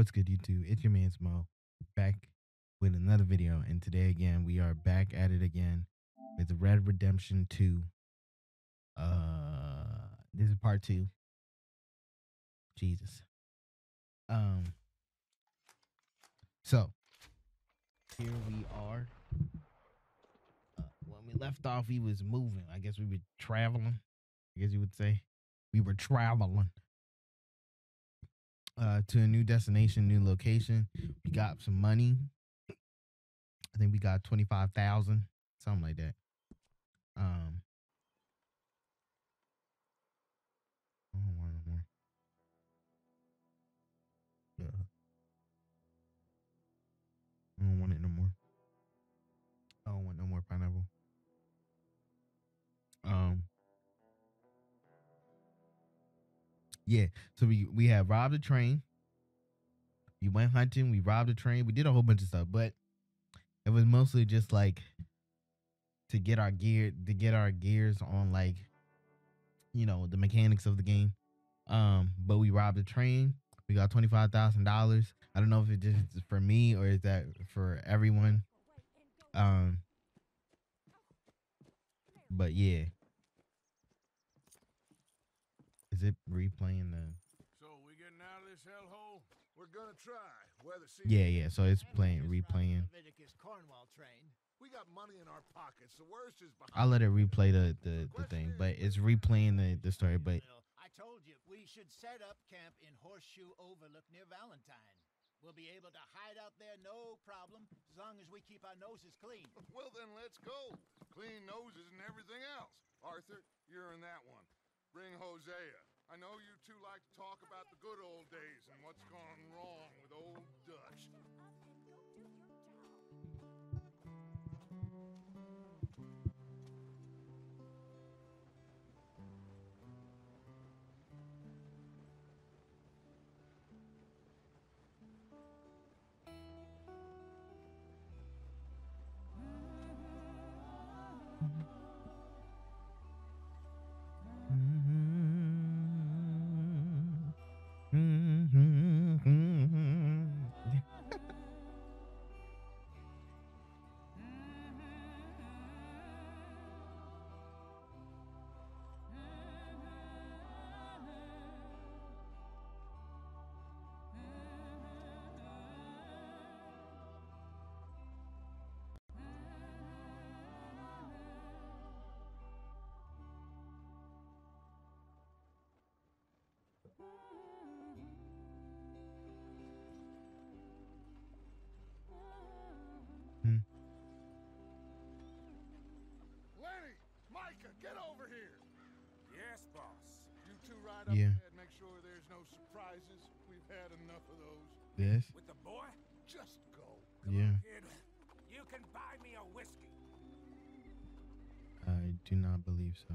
What's good, YouTube? It's your man Smo back with another video, and today again we are back at it again with Red Redemption 2. Uh, this is part two. Jesus. Um. So here we are. Uh, when we left off, we was moving. I guess we were traveling. I guess you would say we were traveling uh, to a new destination, new location. We got some money. I think we got twenty five thousand, something like that. Um, I don't want no more. Yeah, I don't want it no more. I don't want no more pineapple. Um. Yeah, so we we have robbed a train. We went hunting. We robbed a train. We did a whole bunch of stuff, but it was mostly just like to get our gear to get our gears on like you know the mechanics of the game. Um, but we robbed a train. We got twenty five thousand dollars. I don't know if it's just for me or is that for everyone. Um, but yeah, is it replaying the? So we getting out of this hellhole? We're gonna try. Weather Yeah, yeah. So it's playing, replaying. Cornwall train. We got money in our pockets. The worst is behind. I'll let it replay the the, the thing, but it's replaying the the story. But I told you we should set up camp in Horseshoe Overlook near Valentine. We'll be able to hide out there no problem as long as we keep our noses clean. Well, then let's go. Clean noses and everything else. Arthur, you're in that one. Bring Hosea. I know you two like to talk about the good old days and what's gone wrong with old Dutch. Hmm. Lenny! Micah, get over here! Yes, boss. You two ride up Yeah. ahead. Make sure there's no surprises. We've had enough of those. this, With the boy? Just go. yeah, Kid, you can buy me a whiskey. I do not believe so.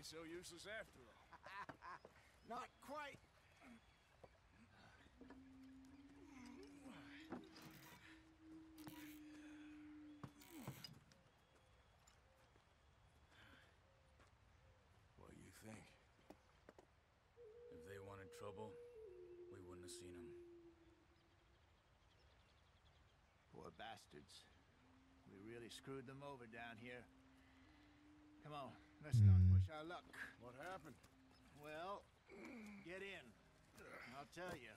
ain't ain't so useless after all. Not quite. What do you think? If they wanted trouble, we wouldn't have seen them. Poor bastards. We really screwed them over down here. Come on, let's not Hmm. push our luck. What happened? Well, get in. I'll tell you.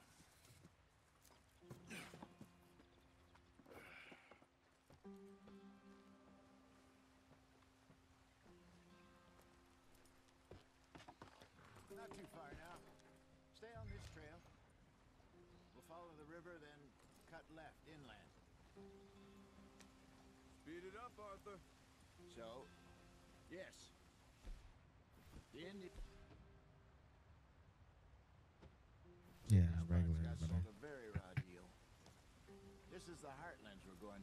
Not too far now. Stay on this trail. We'll follow the river, then cut left inland. Speed it up, Arthur. So,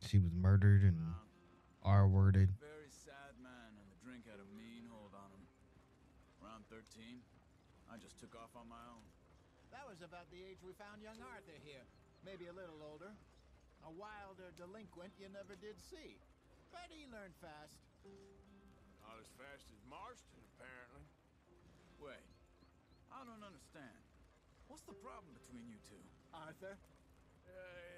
She was murdered and Um, R worded. very sad man, and the drink had a mean hold on him. Around 13, I just took off on my own. That was about the age we found young Arthur here. Maybe a little older. A wilder delinquent you never did see. But he learned fast. Not as fast as Marston, apparently. Wait, I don't understand. What's the problem between you two? Arthur? Uh,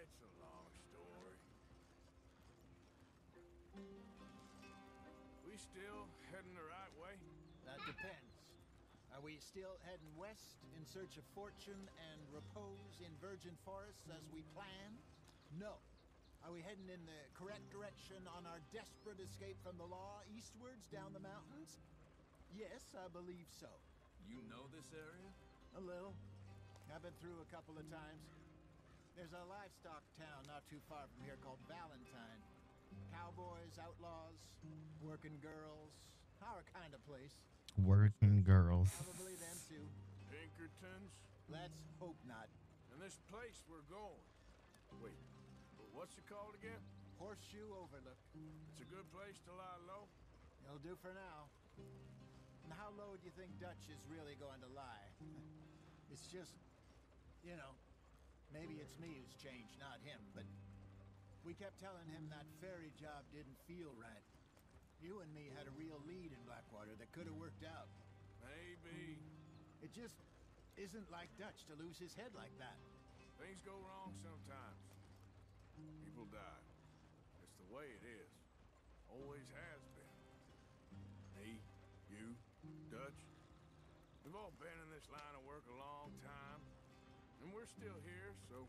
still heading the right way? That depends. Are we still heading west in search of fortune and repose in virgin forests as we planned? No. Are we heading in the correct direction on our desperate escape from the law eastwards down the mountains? Yes, I believe so. You know this area? A little. I've been through a couple of times. There's a livestock town not too far from here called Valentine. Cowboys, outlaws, working girls, our kind of place. Working girls. Probably them too. Pinkertons? Let's hope not. And this place we're going. Wait, what's it called again? Horseshoe Overlook. It's a good place to lie low? It'll do for now. And how low do you think Dutch is really going to lie? It's just, you know, maybe it's me who's changed, not him, but we kept telling him that ferry job didn't feel right. You and me had a real lead in Blackwater that could have worked out. Maybe. It just isn't like Dutch to lose his head like that. Things go wrong sometimes. People die. It's the way it is. Always has been. Me, you, Dutch. We've all been in this line of work a long time. And we're still here, so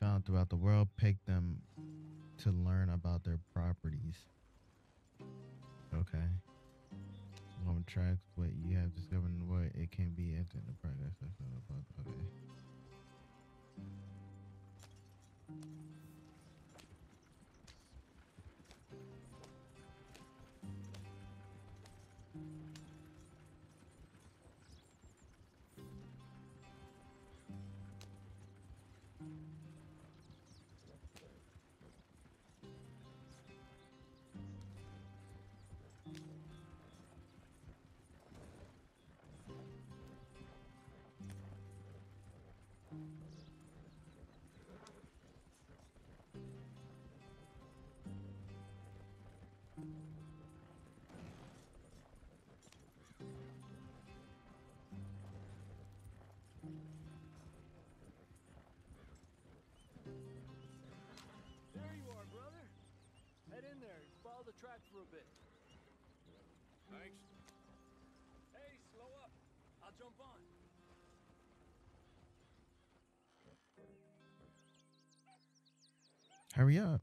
Found throughout the world. Pick them to learn about their properties. Okay. On tracks what you have discovered the world, it can be in the progress. Okay. Hurry up.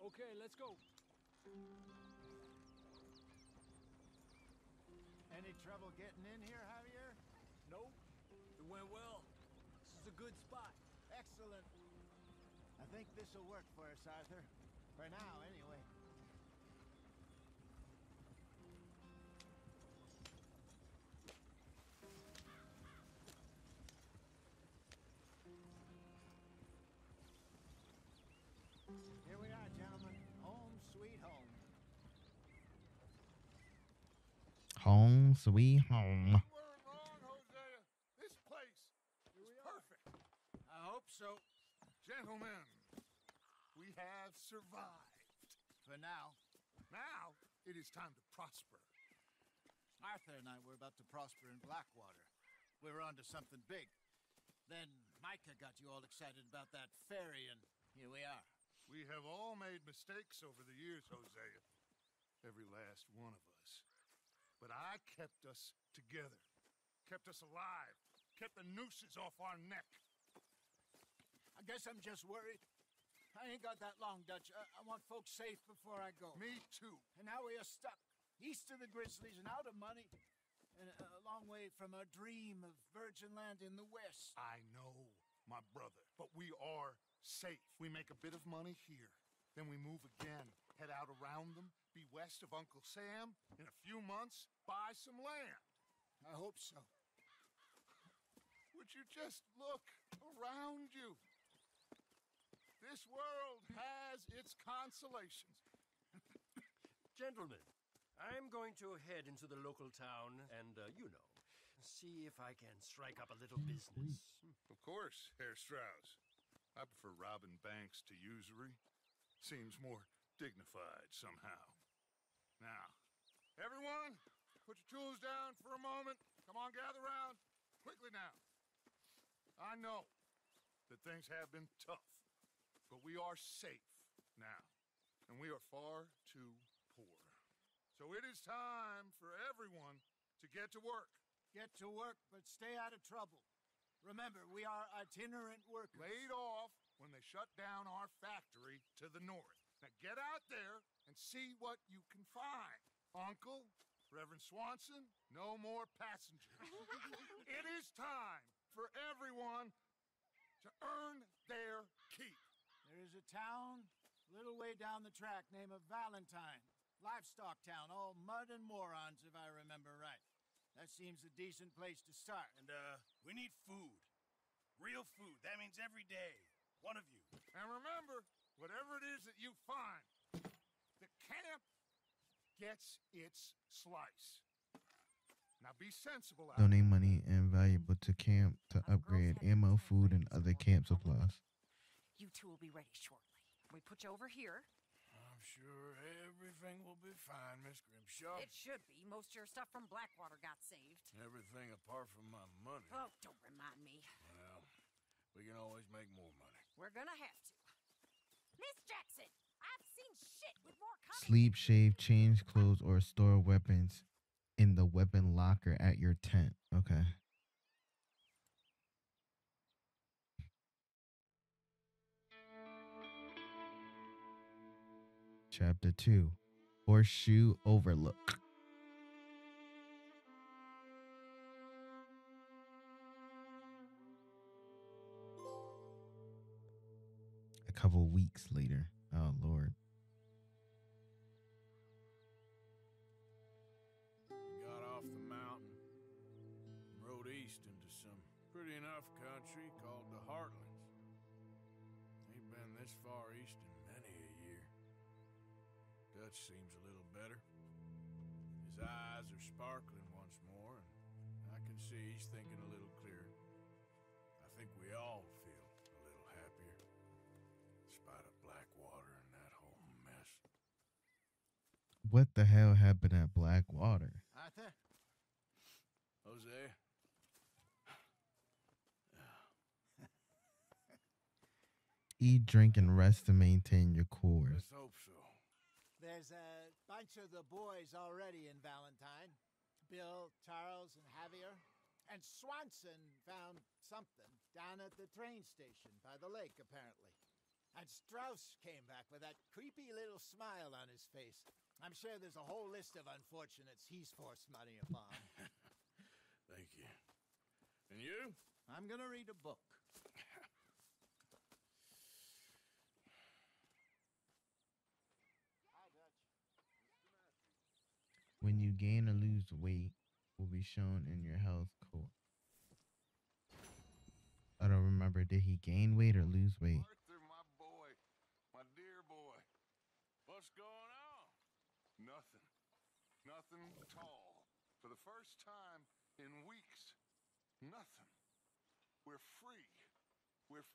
Okay, let's go. Any trouble getting in here, Javier? Nope. It went well. This is a good spot. Excellent. I think this will work for us, Arthur. For now, anyway. Home, sweet home. You weren't wrong, Hosea. This place is perfect. I hope so. Gentlemen, we have survived. For now. Now it is time to prosper. Arthur and I were about to prosper in Blackwater. We were onto something big. Then Micah got you all excited about that ferry, and here we are. We have all made mistakes over the years, Hosea. Every last one of us. But I kept us together, kept us alive, kept the nooses off our neck. I guess I'm just worried. I ain't got that long, Dutch. I, I want folks safe before I go. Me too. And now we are stuck east of the Grizzlies and out of money, and a, a long way from our dream of virgin land in the west. I know, my brother, but we are safe. We make a bit of money here, then we move again, head out around them, be west of Uncle Sam. In a few months, buy some land. I hope so. Would you just look around you? This world has its consolations. Gentlemen, I'm going to head into the local town and, uh, you know, see if I can strike up a little business. Of course, Herr Strauss. I prefer robbing banks to usury. Seems more dignified somehow. Now, everyone, put your tools down for a moment. Come on, gather round. Quickly now. I know that things have been tough, but we are safe now, and we are far too poor. So it is time for everyone to get to work. Get to work, but stay out of trouble. Remember, we are itinerant workers. laid off when they shut down our factory to the north. Now get out there and see what you can find. Uncle, Reverend Swanson, no more passengers. it is time for everyone to earn their keep. There is a town a little way down the track named of Valentine. Livestock town, all mud and morons, if I remember right. That seems a decent place to start. And, uh, we need food. Real food. That means every day. One of you. And remember, whatever it is that you find, the camp gets its slice. Now be sensible out Donate money and valuable to camp to upgrade ammo, food, and other camp supplies. You two will be ready shortly. We put you over here. I'm sure everything will be fine, Miss Grimshaw. It should be. Most of your stuff from Blackwater got saved. Everything apart from my money. Oh, don't remind me. Well, we can always make more money. We're gonna have to. Jackson. Sleep, shave, change clothes, or store weapons in the weapon locker at your tent. Okay. Chapter 2 Horseshoe Overlook. Couple weeks later. Oh, Lord. Got off the mountain rode east into some pretty enough country called the Heartlands. Ain't been this far east in many a year. Dutch seems a little better. His eyes are sparkling once more, and I can see he's thinking a little What the hell happened at Blackwater? Arthur? Hosea, Eat, drink, and rest to maintain your cores. let's hope so. There's a bunch of the boys already in Valentine. Bill, Charles, and Javier. And Swanson found something down at the train station by the lake, apparently. And Strauss came back with that creepy little smile on his face. I'm sure there's a whole list of unfortunates he's forced money upon. Thank you. And you? I'm gonna read a book. When you gain or lose weight, will be shown in your health core. I don't remember. Did he gain weight or lose weight? Arthur, my boy, my dear boy. What's going on? Nothing. Nothing at all. For the first time in weeks. Nothing. We're free. We're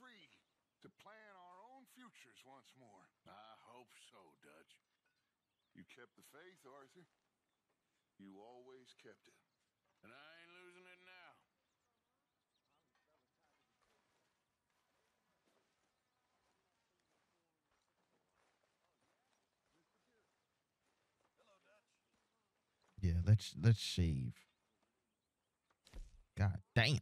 free to plan our own futures once more. I hope so, Dutch. You kept the faith, Arthur. You always kept it. And I ain't losing it now. Yeah, let's let's shave. God damn.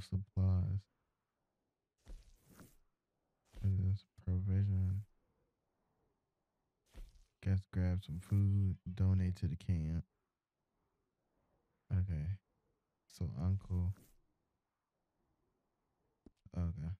Supplies. What is this? Provision. Guess grab some food. Donate to the camp. Okay. So uncle. Okay.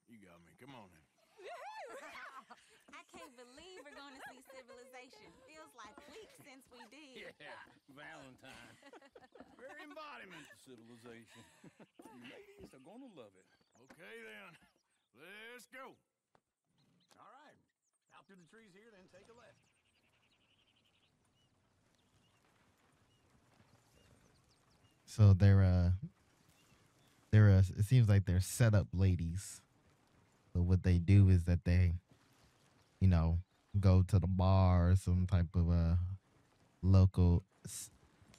You got me. Come on in. I can't believe we're going to see civilization. Feels like weeks since we did. Yeah, Valentine. Very embodiment of civilization. you ladies are going to love it. Okay then. Let's go. All right. Out through the trees here, then take a left. So they're uh they're uh, it seems like they're set up ladies. So what they do is that they, you know, go to the bar or some type of a local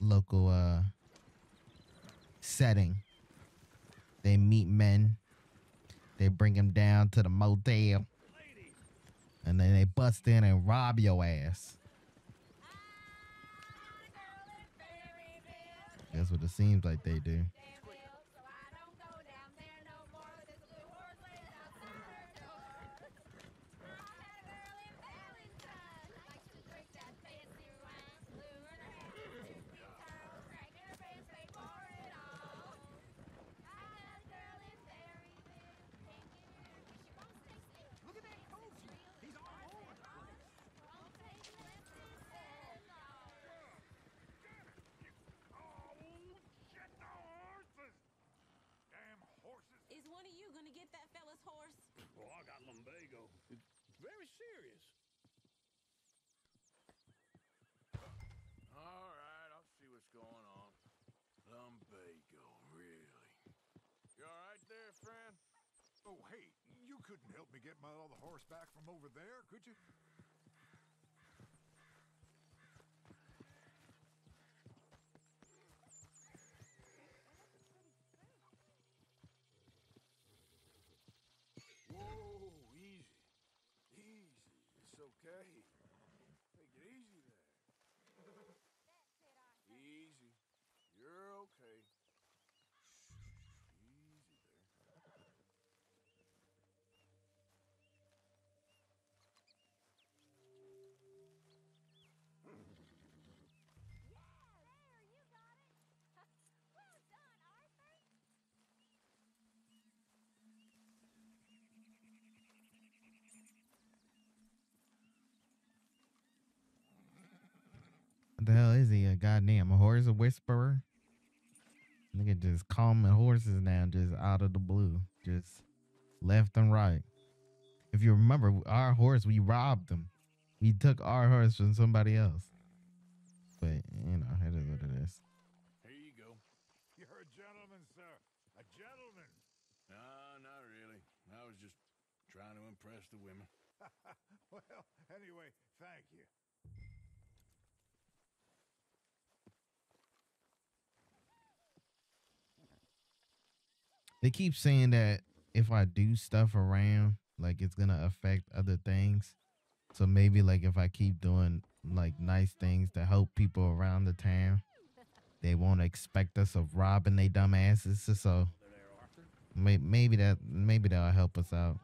local uh setting. They meet men. They bring them down to the motel. And then they bust in and rob your ass. That's what it seems like they do. Look at that coach. He's all over the place. Oh, shit, the horses! Damn horses! Is one of you going to get that fella's horse? Well, I got lumbago. It's very serious. All right, I'll see what's going on. Lumbago, really? You all right there, friend? Oh, hey, you couldn't help me get my other horse back from over there, could you? Whoa, easy. Easy. It's okay. What the hell is he? A goddamn horse whisperer? Nigga just calming horses down just out of the blue. Just left and right. If you remember, our horse, we robbed him. We took our horse from somebody else. But, you know, it is what it is. Here you go. You're a gentleman, sir. A gentleman. No, not really. I was just trying to impress the women. well, anyway, thank you. They keep saying that if I do stuff around, like it's gonna affect other things. So maybe like if I keep doing like nice things to help people around the town, they won't expect us of robbing they dumb asses. So maybe that maybe that'll help us out.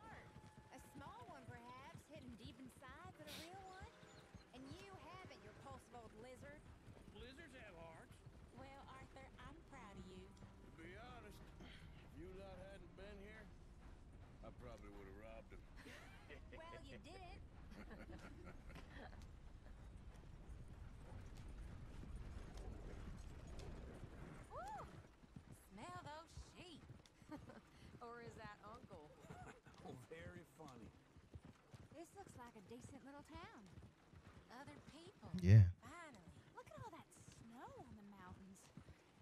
Yeah. Finally. Look at all that snow on the mountains.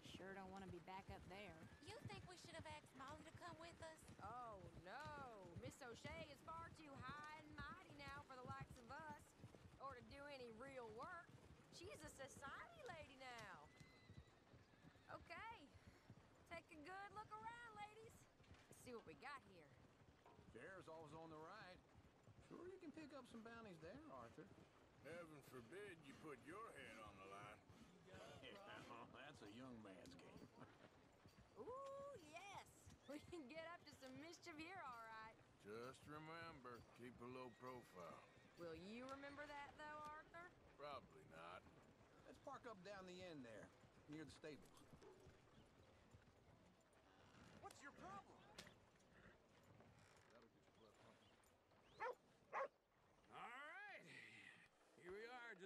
Sure don't want to be back up there. You think we should have asked Molly to come with us? Oh, no. Miss O'Shea is far too high and mighty now for the likes of us, or to do any real work. She's a society lady now. Okay. Take a good look around, ladies. Let's see what we got here. There's always on the right. Sure you can pick up some bounties there, Arthur. Heaven forbid put your head on the line. Yeah, oh, that's a young man's game. Ooh, yes. We can get up to some mischief here, all right. Just remember, keep a low profile. Will you remember that, though, Arthur? Probably not. Let's park up down the end there, near the stables. What's your problem? All right. Here we are,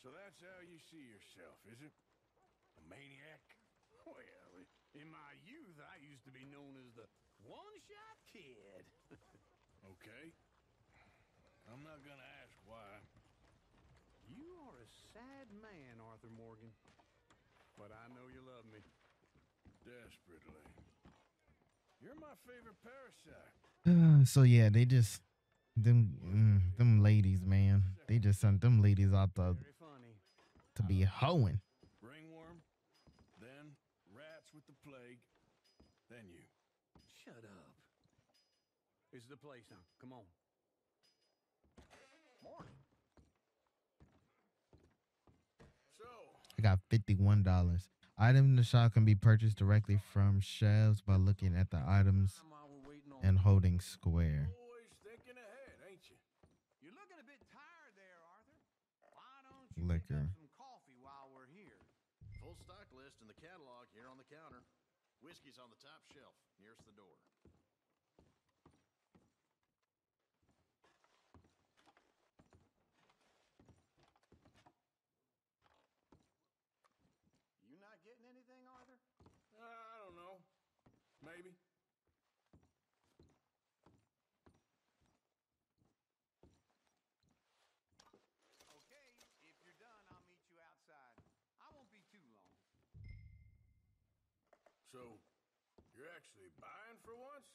So that's how you see yourself, is it? A maniac? Well, in my youth, I used to be known as the one-shot kid. Okay. I'm not gonna ask why. You are a sad man, Arthur Morgan. But I know you love me. Desperately. You're my favorite parasite. so yeah, they just them mm, them ladies, man. They just sent them ladies out the. To be hoeing. Ringworm, then rats with the plague, then you. Shut up. This is the place now. Come on. Morning. So, I got fifty-one dollars. Items in the shop can be purchased directly from shelves by looking at the items While we're waiting on and holding square. always thinking ahead, ain't you? You're looking a bit tired there, Arthur. Why don't you pick Liquor. up some coffee while we're here? Full stock list in the catalog here on the counter. Whiskey's on the top nearest the door. You not getting anything, Arthur? Uh, I don't know. Maybe. Okay, if you're done, I'll meet you outside. I won't be too long. So, you're actually buying for once?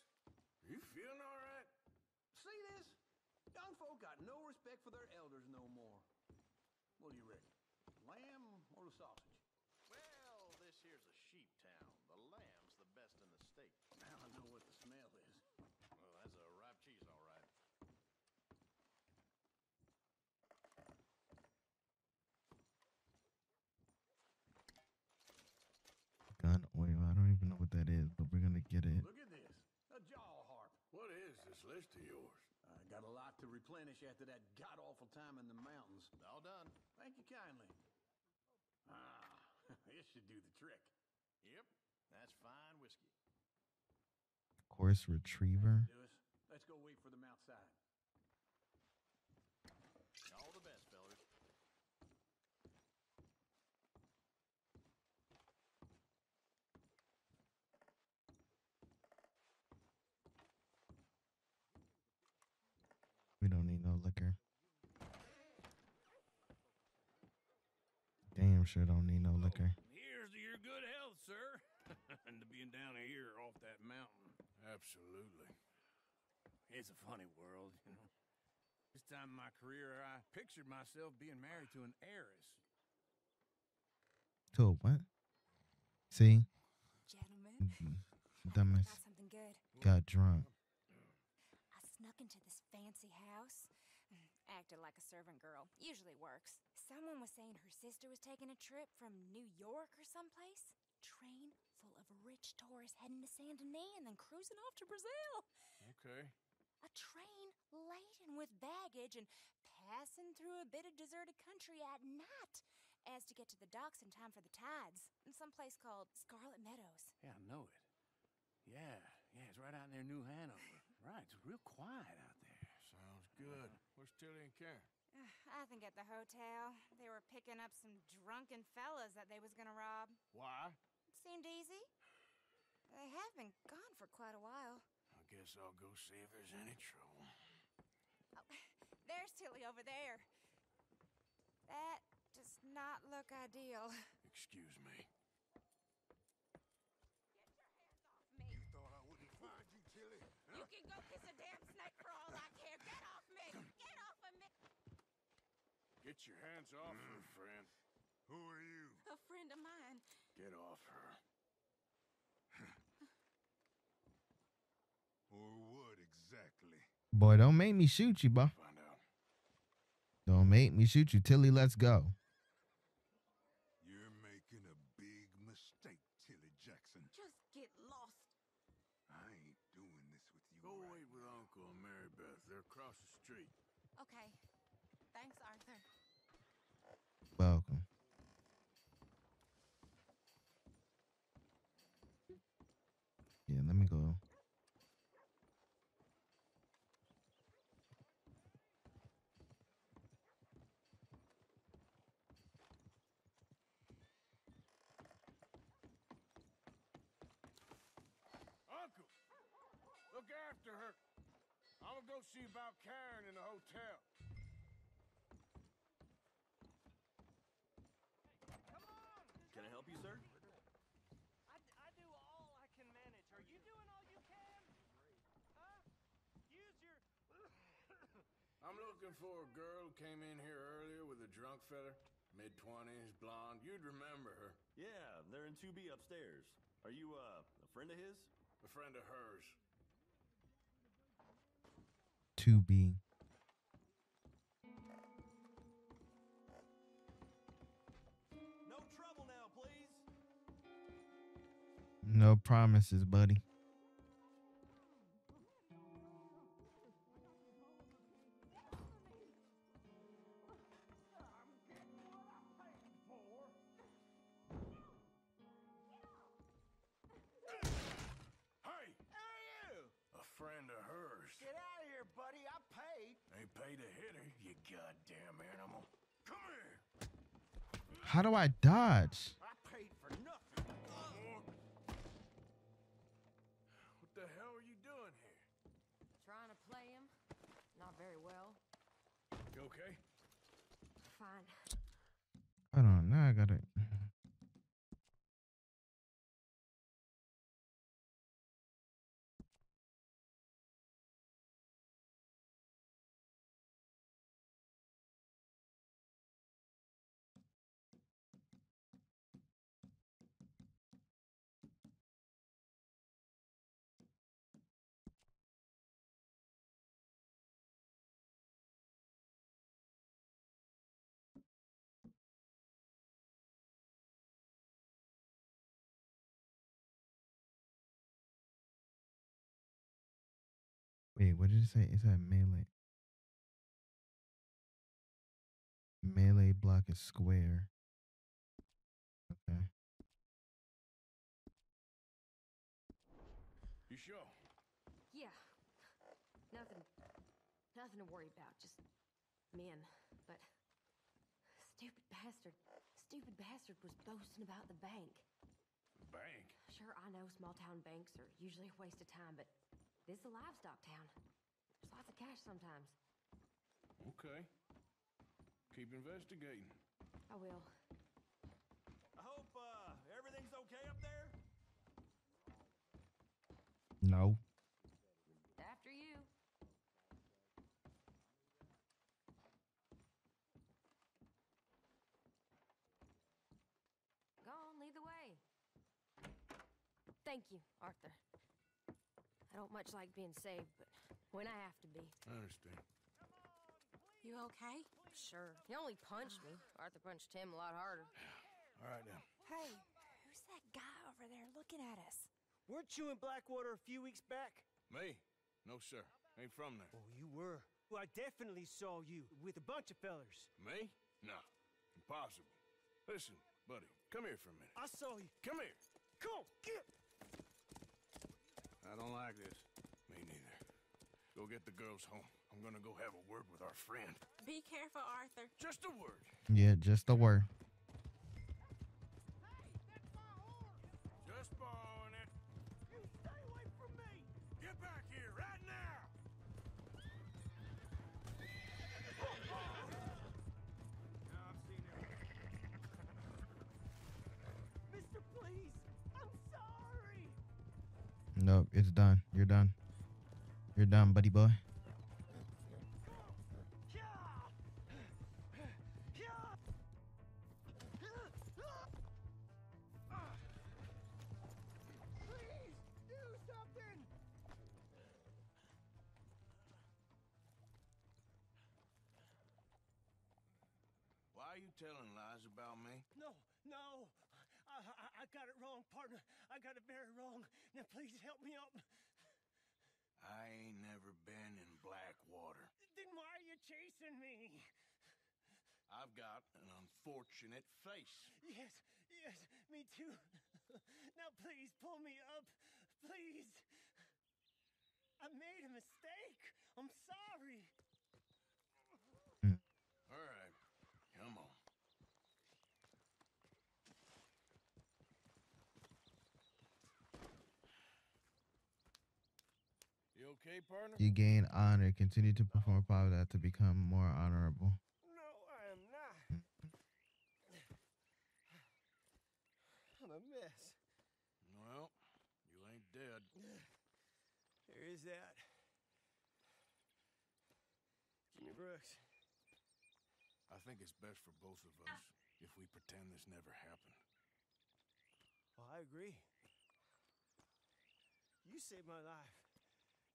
Are you feeling all right? See this? Young folk got no respect for their elders no more. What do you reckon? Lamb or the sausage? Well, this here's a sheep town. The lamb's the best in the state. Now I know what the smell is. Well, that's a ripe cheese, all right. Gun oil. I don't even know what that is, but we're gonna get it. Look at this. A jaw harp. What is this list of yours? I got a lot to replenish after that god awful time in the mountains. All done. Thank you kindly. Ah, this should do the trick. Yep, that's fine whiskey. Of course, retriever. Lewis, let's go wait for them outside. All the best, fellers. We don't need no liquor. Damn sure don't need no liquor. Here's to your good health, sir. and to being down here off that mountain. Absolutely. It's a funny world, you know. This time in my career, I pictured myself being married to an heiress. To a what? See, Gentlemen, dumbass got got drunk. I snuck into this fancy house. Acted like a servant girl. Usually works. Someone was saying her sister was taking a trip from New York or someplace. Train full of rich tourists heading to Saint Denis and then cruising off to Brazil. Okay. A train laden with baggage and passing through a bit of deserted country at night as to get to the docks in time for the tides in some place called Scarlett Meadows. Yeah, I know it. Yeah, yeah, it's right out near New Hanover. Right, it's real quiet out there. Sounds good. Where's Tilly and Karen? I think at the hotel. They were picking up some drunken fellas that they was gonna rob. Why? Seemed easy. They have been gone for quite a while. I guess I'll go see if there's any trouble. Oh, there's Tilly over there. That does not look ideal. Excuse me. Get your hands off her, mm. friend. Who are you? A friend of mine. Get off her. Or what exactly? Boy, don't make me shoot you, boy. Find out. Don't make me shoot you. Tilly, let's go. You're making a big mistake, Tilly Jackson. Just get lost. I ain't doing this with you. Go right wait with Uncle and Mary Beth. They're across the street. Okay. Thanks, Arthur. Welcome. Yeah, let me go. Uncle! Look after her. I'm gonna go see about Karen in the hotel. Can I help you, sir? I, d- I do all I can manage. Are you doing all you can? Huh? Use your. I'm looking for a girl who came in here earlier with a drunk fella. Mid 20s, blonde. You'd remember her. Yeah, they're in 2B upstairs. Are you, uh, a friend of his? A friend of hers. To be. No trouble now, please. No promises, buddy. Goddamn animal. Come here! How do I dodge? I paid for nothing. What the hell are you doing here? Trying to play him? Not very well. You okay? Fine. Hold on. Now I gotta. Wait, what did it say? It said melee. Melee block is square. Okay. You sure? Yeah. Nothing. Nothing to worry about. Just men. But stupid bastard. Stupid bastard was boasting about the bank. Bank? Sure, I know small town banks are usually a waste of time, but this is a livestock town. There's lots of cash sometimes. Okay. Keep investigating. I will. I hope, uh, everything's okay up there? No. After you. Go on, lead the way. Thank you, Arthur. I don't much like being saved, but when I have to be. I understand. You okay? Sure. He only punched me. Arthur punched him a lot harder. All right now. Hey, who's that guy over there looking at us? Weren't you in Blackwater a few weeks back? Me? No, sir. Ain't from there. Oh, you were. Well, I definitely saw you with a bunch of fellers. Me? No. Impossible. Listen, buddy, come here for a minute. I saw you. Come here. Come on, get. I don't like this. Me neither. Go get the girls home. I'm gonna go have a word with our friend. Be careful, Arthur. Just a word. Yeah, just a word. Nope, it's done. You're done. You're done, buddy boy. Telling lies about me? No, no! I, I, I got it wrong, partner. I got it very wrong. Now, please help me up. I ain't never been in Blackwater. Then why are you chasing me? I've got an unfortunate face. Yes, yes, me too. now, please pull me up. Please. I made a mistake. I'm sorry. All right, come on. You okay, partner? You gain honor. Continue to perform power to become more honorable. No, I am not. Mm. I'm a mess. Well, you ain't dead. There is that. Jimmy Brooks. I think it's best for both of us if we pretend this never happened. Well, I agree. You saved my life.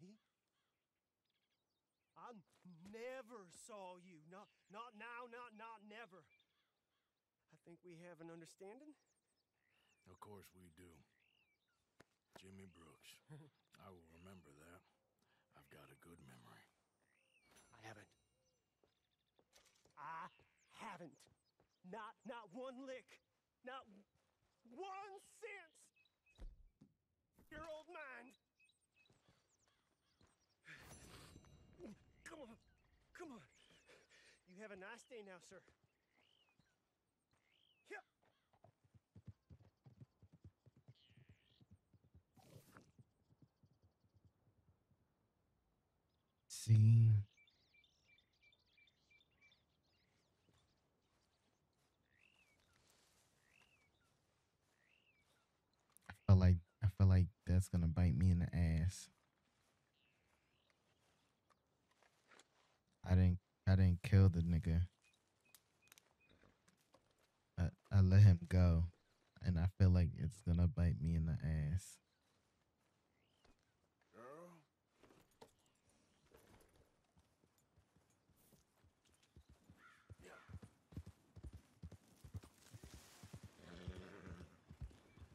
Me? I never saw you. Not, not now, not, not never. I think we have an understanding. Of course we do. Jimmy Brooks. I will remember that. I've got a good memory. I haven't. I haven't. Not, not one lick. Not one sense. Your old mind. Come on. Come on. You have a nice day now, sir. Yeah. See. I feel like I feel like that's gonna bite me in the ass. I didn't I didn't kill the nigga. I, I let him go. And I feel like it's gonna bite me in the ass.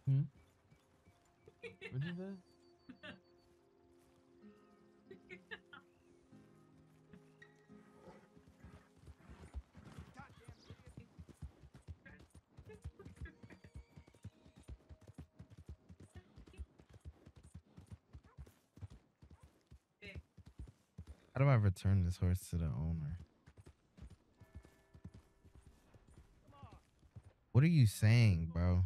Hmm? What is that? How do I return this horse to the owner? What are you saying, bro?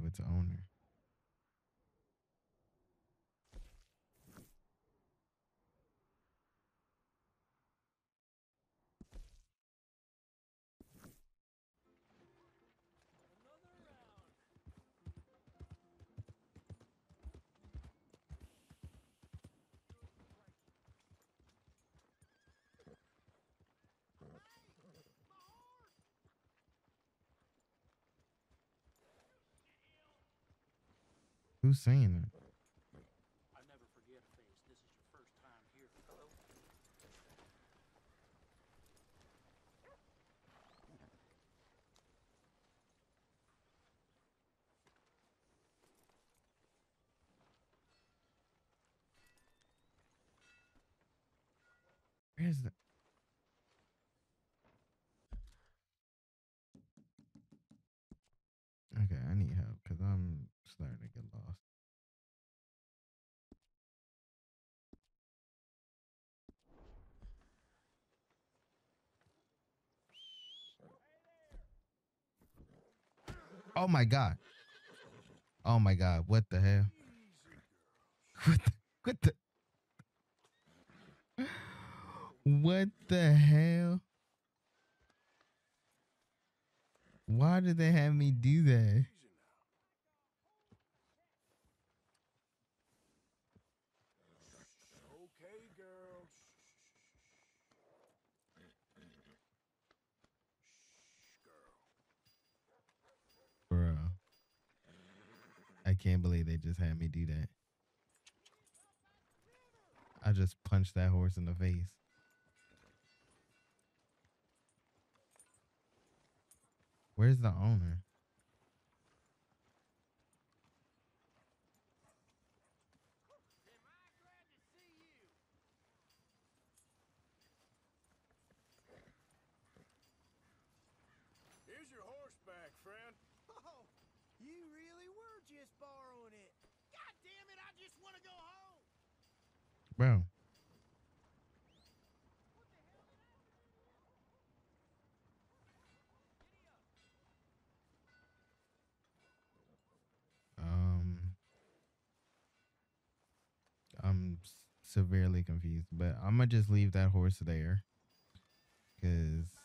To its owner. Who's saying that? I never forget a face. This is your first time here, fellow. Where's the Okay, I need help because I'm starting to get lost. Oh my god. Oh my god, what the hell? What the, what the What the hell? Why did they have me do that? Okay, girl. Bro. I can't believe they just had me do that. I just punched that horse in the face. Where's the owner? Here's your horse back, friend. Oh, you really were just borrowing it. God damn it, I just want to go home. Bro. Um I'm severely confused, but I'm gonna just leave that horse there. Cause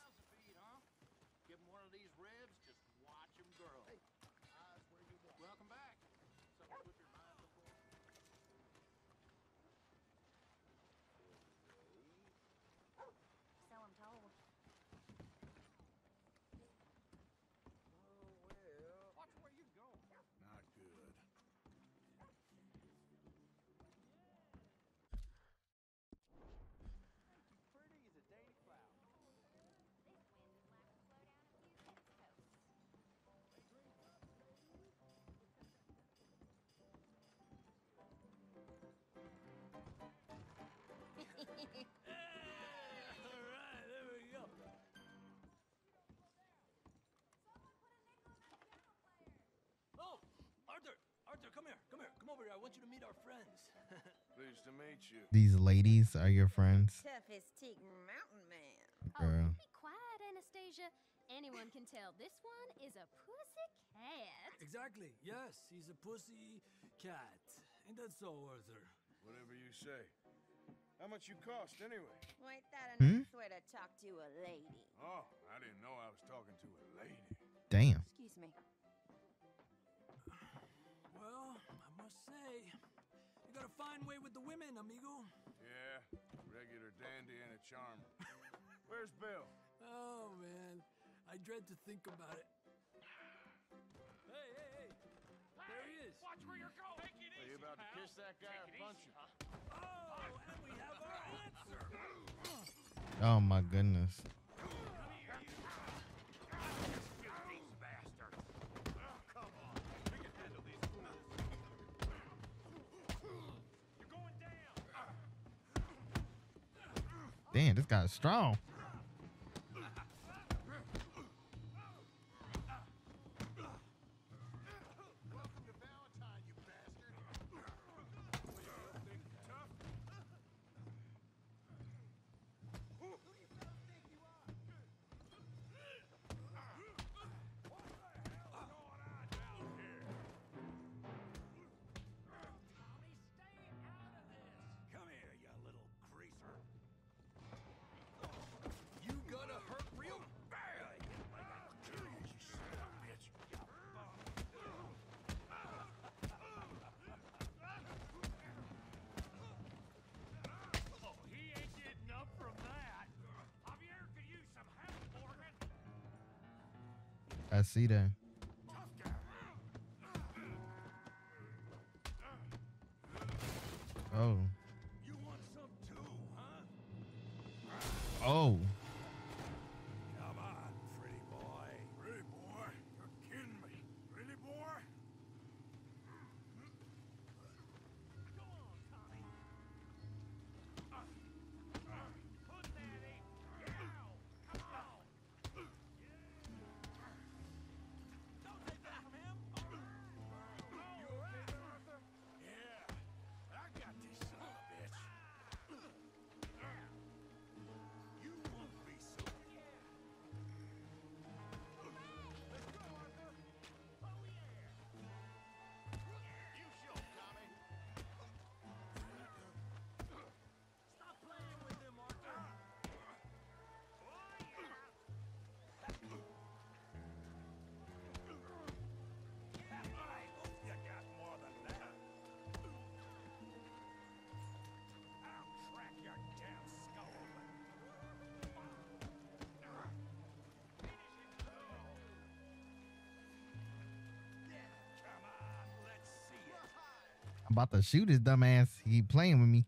these ladies are your friends. Toughest Teak Mountain Man. Girl. Be quiet, Anastasia. Anyone can tell this one is a pussy cat. Exactly. Yes, he's a pussy cat. Ain't that so, Arthur? Whatever you say. How much you cost anyway? Well, ain't that a Hmm? nice way to talk to a lady? Oh, I didn't know I was talking to a lady. Damn. Excuse me. Well, I must say, you got a fine way with the women, amigo. Yeah, regular dandy and a charmer. Where's Bill? Oh, man. I dread to think about it. Hey, hey, hey. There he is. Watch where you're going. Take it easy, Are you about to kiss that guy or punch him? Oh, and we have our answer. Oh my goodness. Damn, this guy's strong. See that. About to shoot his dumb ass. He playing with me.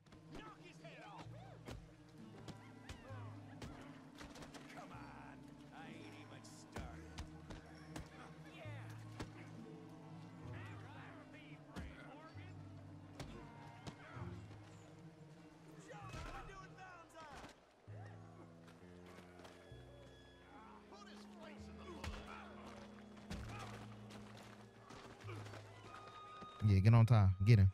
Yeah, get on top. Get him.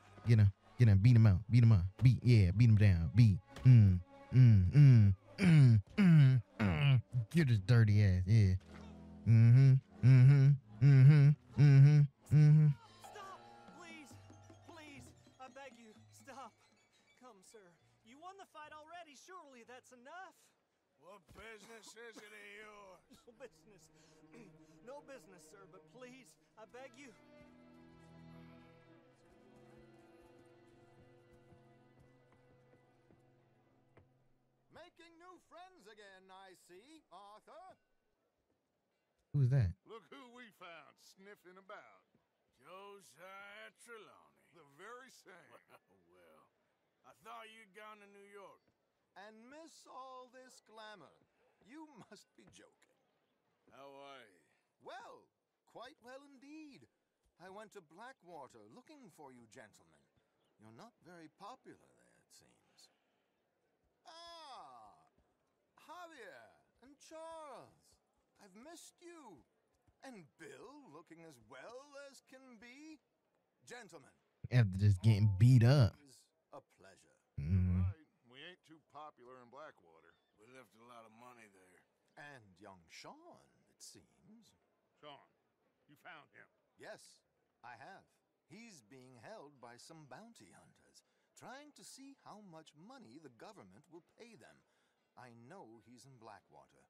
Get him. Get him. Beat him out. Beat him up. Beat. Yeah, beat him down. Beat. Mm. Mm. Mm. Mm. Mm. Mm. Get his dirty ass. Yeah. Mm-hmm. Mm-hmm. Mm-hmm. Mm-hmm. Mm-hmm. Please, please, I beg you, stop. Come, sir. You won the fight already. Surely that's enough. What business is it of yours? No business. no business, sir, but please, I beg you. See, Arthur. Who's that? Look who we found sniffing about. Josiah Trelawny. The very same. well, I thought you'd gone to New York. And miss all this glamour. You must be joking. How are you? Well, quite well indeed. I went to Blackwater looking for you gentlemen. You're not very popular there, it seems. Ah! Javier and Charles. I've missed you. And Bill looking as well as can be. Gentlemen, After just getting beat up. a pleasure. Mhm. Right. We ain't too popular in Blackwater. We left a lot of money there. And young Sean, it seems. Sean, you found him. Yes, I have. He's being held by some bounty hunters, trying to see how much money the government will pay them. I know he's in Blackwater,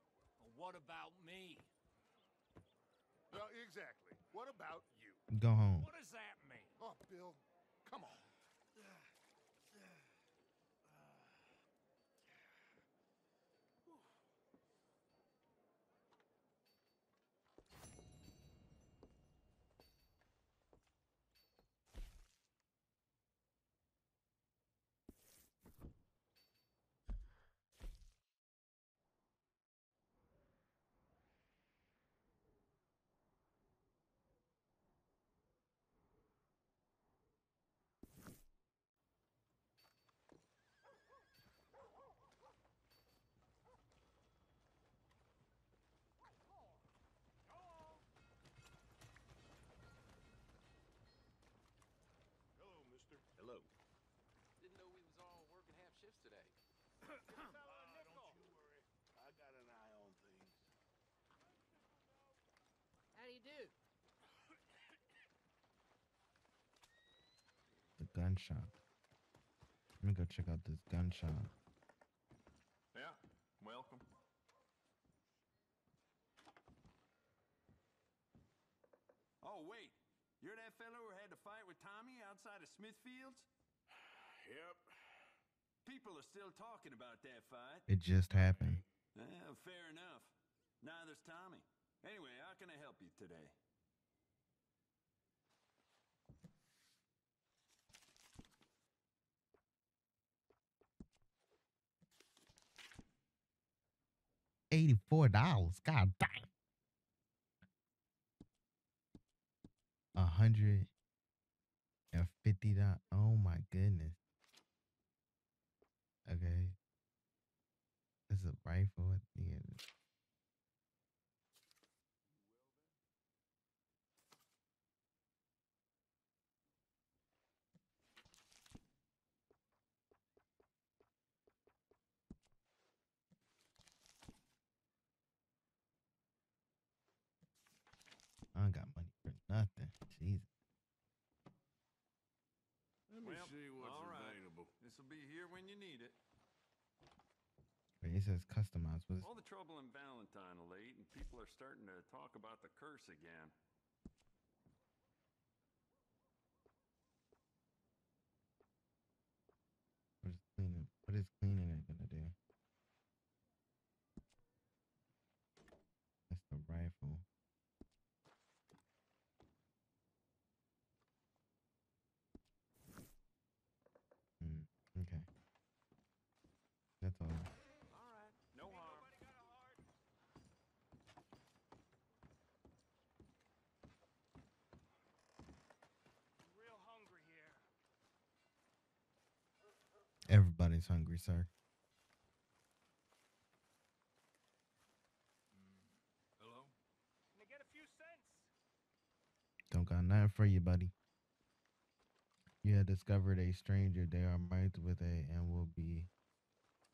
What about me? Well, exactly. What about you? Go home. What does that mean? Oh, Bill, do? The gun shop. Let me go check out this gun shop. Yeah, welcome. Oh, wait. You're that fellow who had to fight with Tommy outside of Smithfields? Yep. People are still talking about that fight. It just happened. Well, fair enough. Neither's Tommy. Anyway, how can I help you today? Eighty-four dollars. God dang. A hundred and fifty dollars. Oh my goodness. Okay. This is a rifle. Yeah. I ain't got money for nothing. Jesus. Let me Well, see what's all right. available. This'll be here when you need it. Wait, it says customized. What is All the trouble in Valentine of late, and people are starting to talk about the curse again. what is cleaning? What is cleaning it gonna do? That's the rifle. Hmm. Okay. That's all. All right, no harm. Real hungry here. Everybody's hungry, sir. Mm, hello? Can I get a few cents? Don't got nothing for you, buddy. You have discovered a stranger. They are marked with a and will be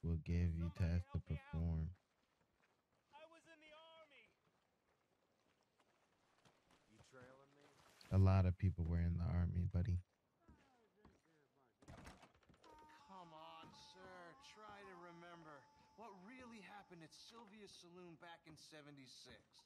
will give you tasks to perform. I was in the army. You trailing me? A lot of people were in the army, buddy. At Sylvia's Saloon back in 76.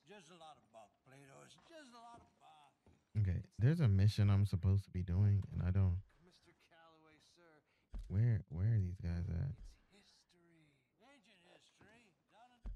Just a lot of bunk, Plato. It's just a lot of bunk. Okay, there's a mission I'm supposed to be doing, and I don't. Mr. Calloway, sir, Where where are these guys at? it's history. Ancient history. Done it.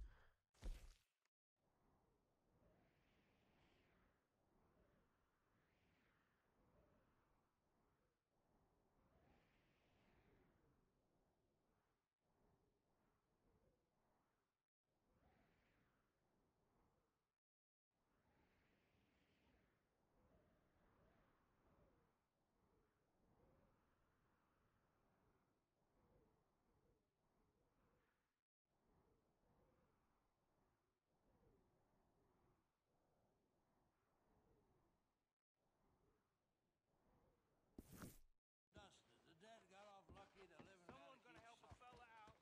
Dusted. The dead got off lucky. The living Someone gonna help a fella out.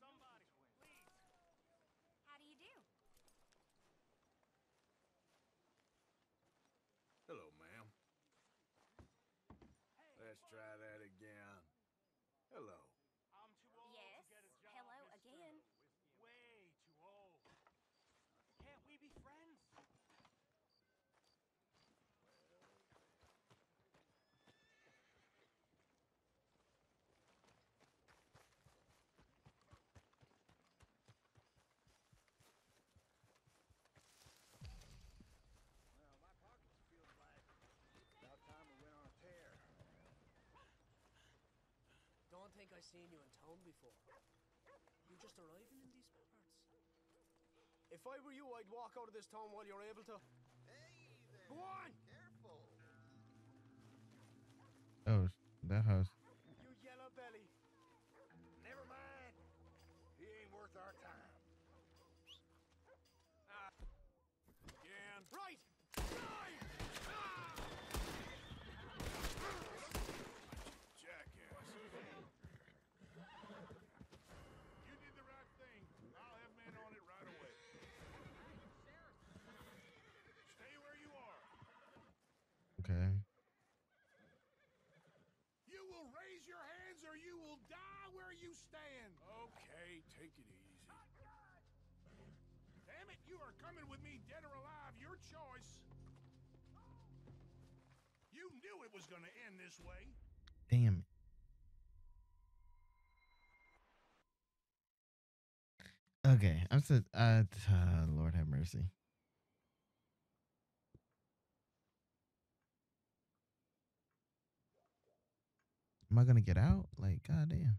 Somebody, please. How do you do? Hello, ma'am. Let's try that again. Hello. I'm too old Yes. to get a job. Hello mister. again. Way too old. Can't we be friends? Well, my pockets feels like about time we went on a tear. Don't think I seen you in town before. You just arriving in these parts? If I were you, I'd walk out of this town while you're able to. Hey there. Go on! Careful. Oh, that house. You will raise your hands or you will die where you stand. Okay, take it easy. Damn it, you are coming with me dead or alive. Your choice. You knew it was going to end this way. Damn it. Okay, I'm so uh, uh Lord have mercy. Am I gonna get out? Like, goddamn.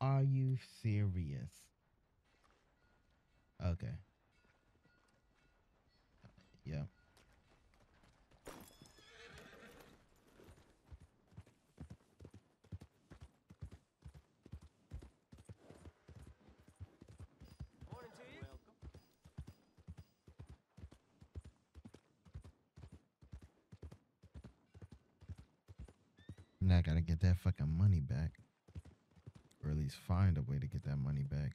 Are you serious? Okay. Uh, yeah. Gotta get that fucking money back. Or at least find a way to get that money back.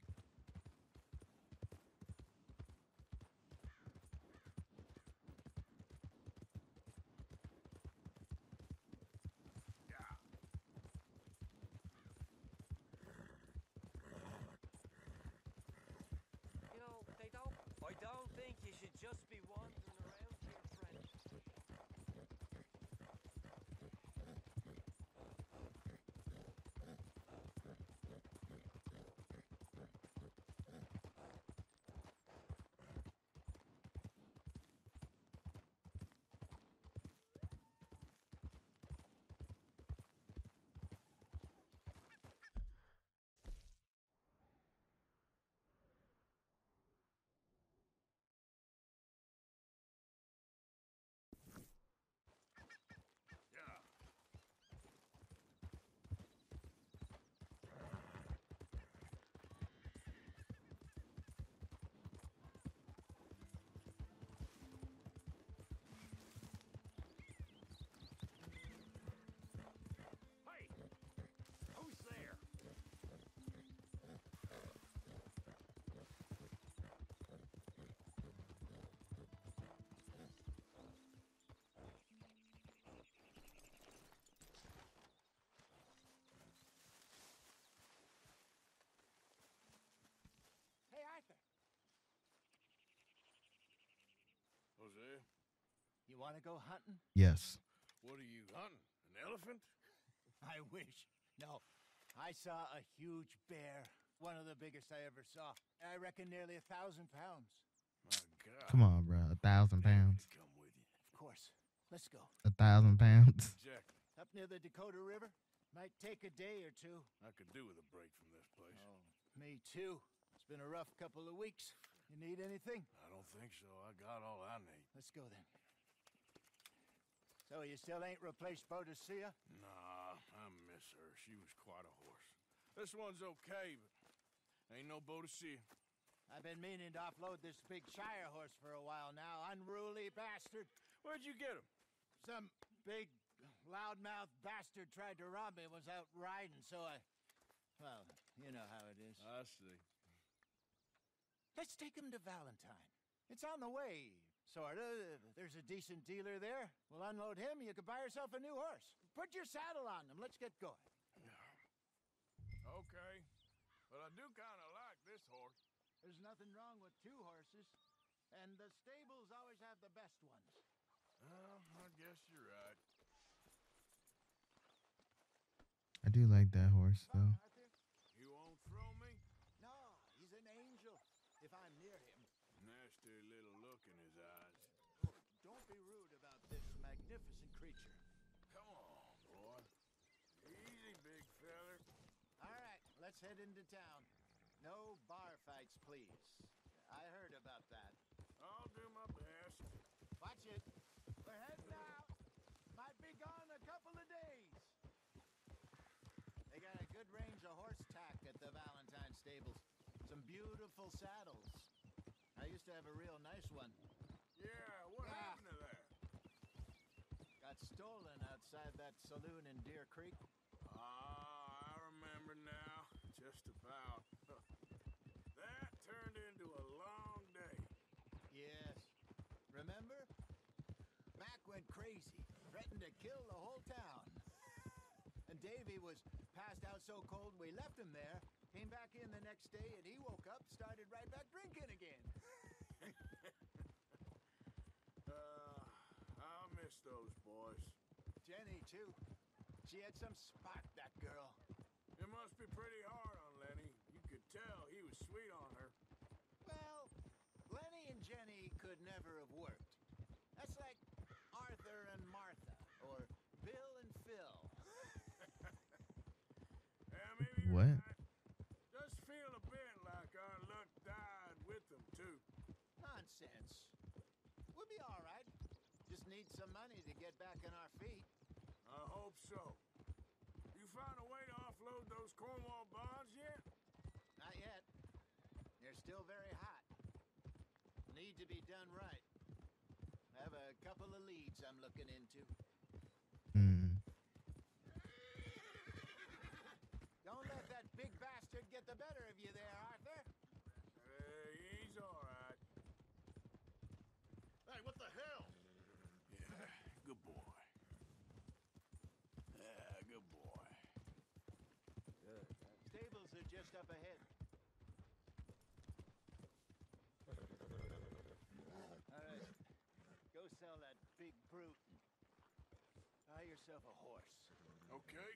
You know, they don't. I don't think you should just be around here, friend. Hey, who's there? Hey, Arthur, Hosea, you want to go hunting? Yes. what are you hunting? An elephant? I wish. No. I saw a huge bear. One of the biggest I ever saw. I reckon nearly a thousand pounds. My God. Come on, bro. A thousand pounds. Come with you. Of course. Let's go. A thousand pounds. Exactly. Up near the Dakota River. Might take a day or two. I could do with a break from this place. Oh, me too. It's been a rough couple of weeks. You need anything? I don't think so. I got all I need. Let's go then. So you still ain't replaced Boadicea? Nah, I miss her. She was quite a horse. This one's okay, but ain't no Boadicea. I've been meaning to offload this big Shire horse for a while now. Unruly bastard. Where'd you get him? Some big loudmouth bastard tried to rob me. Was out riding, so I. Well, you know how it is. I see. Let's take him to Valentine. It's on the way, sorta. There's a decent dealer there. We'll unload him. and You can buy yourself a new horse. Put your saddle on him. Let's get going. Okay. But I do kind of like this horse. There's nothing wrong with two horses, and the stables always have the best ones. Well, I guess you're right. I do like that horse though. You won't throw me? No, he's an angel. If I'm near him. Nasty little look in his eyes. Don't be rude about this magnificent creature. Come on, boy. Easy, big feller. All right, let's head into town. No bar fights, please. I heard about that. I'll do my best. Watch it. We're heading out. Might be gone a couple of days. They got a good range of horse tack at the Valentine stables. Some beautiful saddles. I used to have a real nice one. Yeah, what Ah. happened to that? Got stolen outside outside that saloon in Deer Creek? Ah, I remember now. Just about. that turned into a long day. Yes. Remember? Mac went crazy, threatened to kill the whole town. And Davy was passed out so cold we left him there. Came back in the next day and he woke up, started right back drinking again. Uh, I'll miss those boys. Jenny, too. She had some spot, that girl. It must be pretty hard on Lenny. You could tell he was sweet on her. Well, Lenny and Jenny could never have worked. That's like Arthur and Martha, or Bill and Phil. Yeah, maybe What? right. Does feel a bit like our luck died with them, too. Nonsense. We'll be all right. Just need some money to get back on our feet. I hope so. You found a way to offload those Cornwall bonds yet? Not yet. They're still very hot. Need to be done right. I have a couple of leads I'm looking into. Hmm. Don't let that big bastard get the better of you there, Arthur. Hey, he's all right. Hey, what the hell? Yeah, good boy. Yeah, good boy. Good. Stables are just up ahead. All right. Go sell that big brute. Buy yourself a horse. Okay.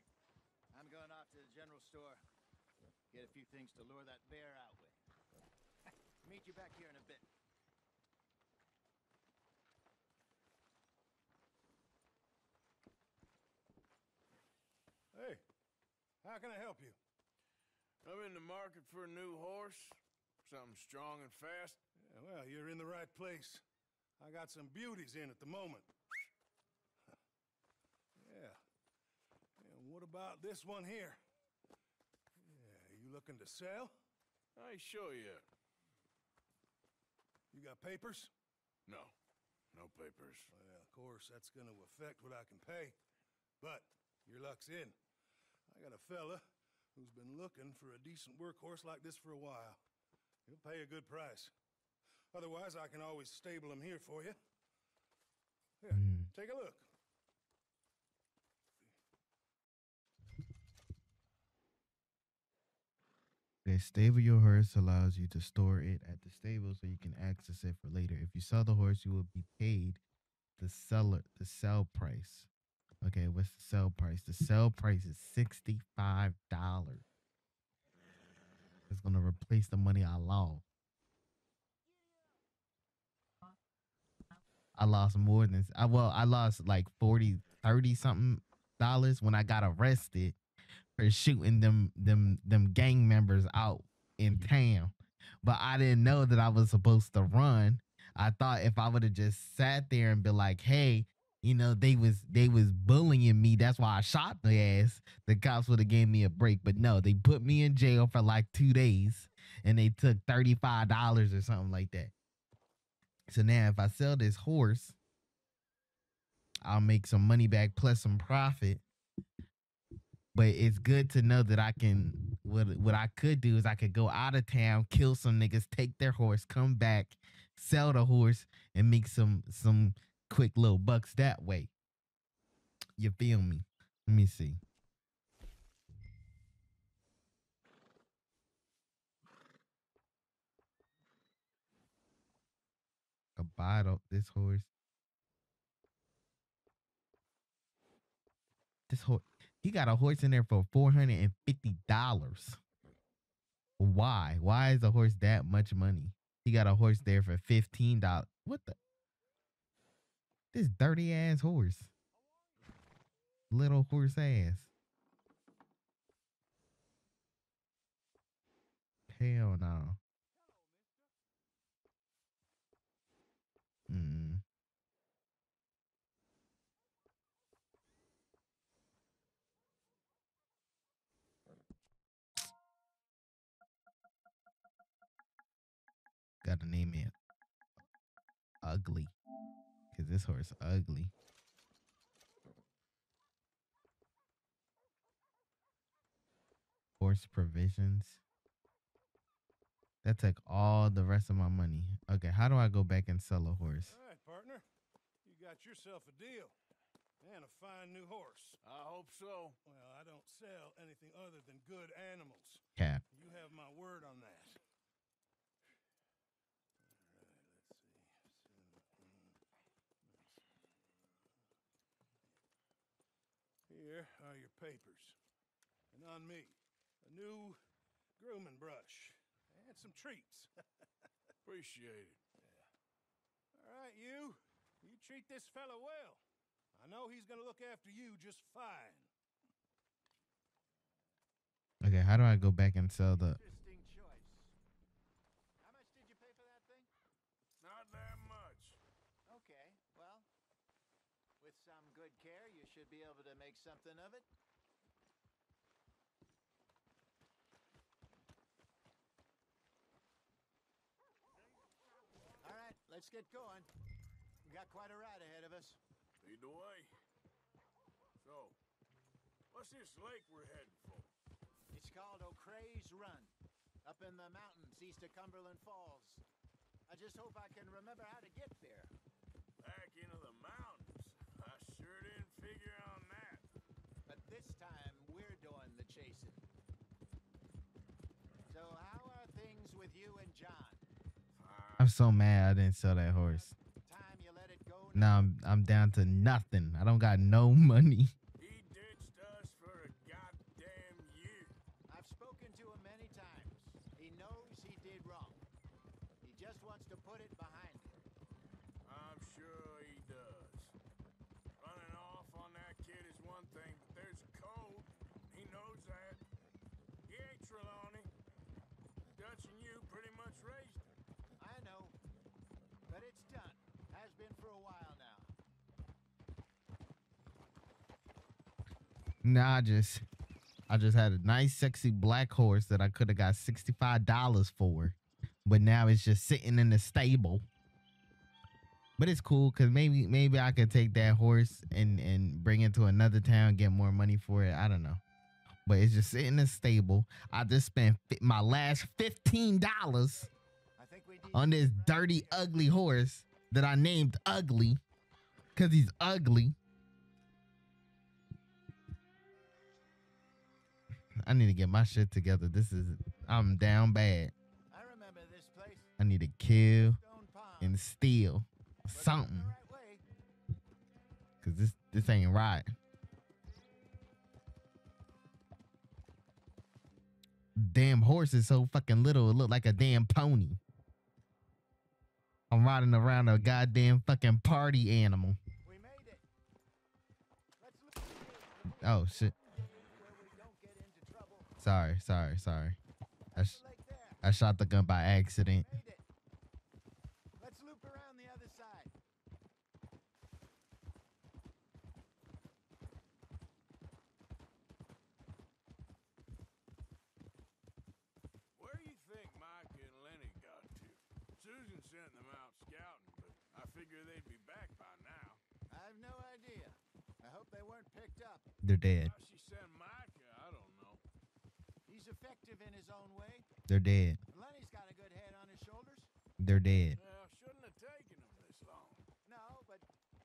I'm going off to the general store. Get a few things to lure that bear out with. Meet you back here in a bit. Hey, how can I help you? I'm in the market for a new horse. Something strong and fast. Yeah, well, you're in the right place. I got some beauties in at the moment. yeah. And what about this one here? Yeah, you looking to sell? I ain't sure yet. You got papers? No. No papers. Well, of course, that's going to affect what I can pay. But your luck's in. I got a fella who's been looking for a decent workhorse like this for a while. He'll pay a good price. Otherwise, I can always stable him here for you. Here, hmm. take a look. The stable your horse allows you to store it at the stable so you can access it for later. If you sell the horse, you will be paid the seller the sell price. Okay, what's the sell price? The sell price is sixty five dollars. It's gonna replace the money I lost. I lost more than I well, I lost like 40, 30 something dollars when I got arrested for shooting them them them gang members out in mm-hmm. town. But I didn't know that I was supposed to run. I thought if I would have just sat there and be like, hey, you know, they was they was bullying me. That's why I shot the ass. The cops would have gave me a break. But no, they put me in jail for like two days and they took $35 or something like that. So now if I sell this horse, I'll make some money back plus some profit. But it's good to know that I can what what I could do is I could go out of town, kill some niggas, take their horse, come back, sell the horse, and make some some quick little bucks that way. You feel me? Let me see. Buy the- this horse. This horse, he got a horse in there for four hundred and fifty dollars. Why? Why is a horse that much money? He got a horse there for fifteen dollars. What the? This dirty ass horse. Little horse ass. Hell no. gotta name it Ugly. Cause this horse ugly. Horse provisions. That took all the rest of my money. Okay, how do I go back and sell a horse? All right, partner. You got yourself a deal. And a fine new horse. I hope so. Well, I don't sell anything other than good animals. Cap. You have my word on that. Here are your papers. And on me, a new grooming brush and some treats. Appreciate it. All right, you. You treat this fella well. I know he's gonna look after you just fine. Okay, how do I go back and sell the Interesting choice. How much did you pay for that thing? Not that much. Okay, well, with some good care, you should be able to make something of it. All right, let's get going. We got quite a ride ahead of us. Lead the way. So, what's this lake we're heading for? It's called O'Creagh's Run, up in the mountains east of Cumberland Falls. I just hope I can remember how to get there. Back into the mountains. I sure didn't figure on this time, we're doing the chasing. So, how are things with you and John? I'm so mad I didn't sell that horse. Time you let it go Now I'm I'm down to nothing. I don't got no money. He ditched us for a goddamn year. I've spoken to him many times. He knows he did wrong. He just wants to put it behind him. I'm sure he does. Running off on that kid is one thing, but there's a code. He knows that. He ain't Trelawny. Dutch and you pretty much raised him. I know. But it's done. Has been for a while now. Nah, I just I just had a nice sexy black horse that I could have got $65 for. But now it's just sitting in the stable. But it's cool because maybe maybe I could take that horse and and bring it to another town, get more money for it. I don't know. But it's just sitting in the stable. I just spent my last fifteen dollars on this dirty, ugly horse that I named Ugly because he's ugly. I need to get my shit together. This is I'm down bad. I remember this place. I need to kill and steal something. Cause this this ain't right. Damn horse is so fucking little, it look like a damn pony. I'm riding around a goddamn fucking party animal. Oh shit. Sorry, sorry, sorry. I, sh- I shot the gun by accident. Let's loop around the other side. Where do you think Micah and Lenny got to? Susan sent them out scouting, but I figure they'd be back by now. I've no idea. I hope they weren't picked up. They're dead. Why she sent Micah, I don't know. He's effective in his own way. They're dead. Lenny's got a good head on his shoulders. They're dead. Well, shouldn't have taken them this long. No, but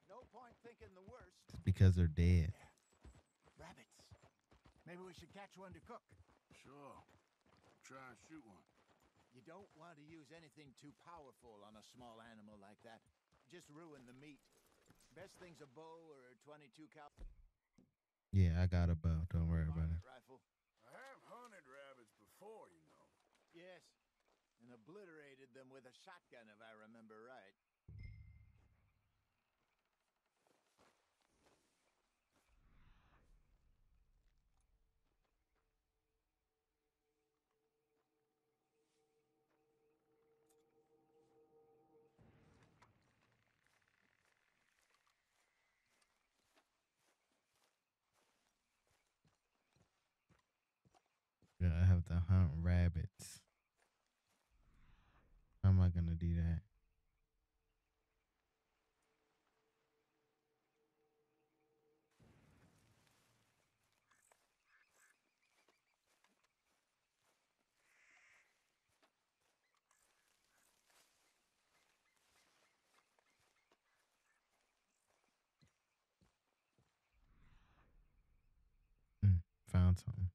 no point thinking the worst. It's because they're dead. Rabbits. Maybe we should catch one to cook. Sure. Try and shoot one. You don't want to use anything too powerful on a small animal like that. Just ruin the meat. Best thing's a bow or a 22 cal. Yeah, I got a bow. Don't worry about it. rifle. I have hunted rabbits before, you know. Yes. And obliterated them with a shotgun, if I remember right. have to hunt rabbits. How am I going to do that? Mm, found something.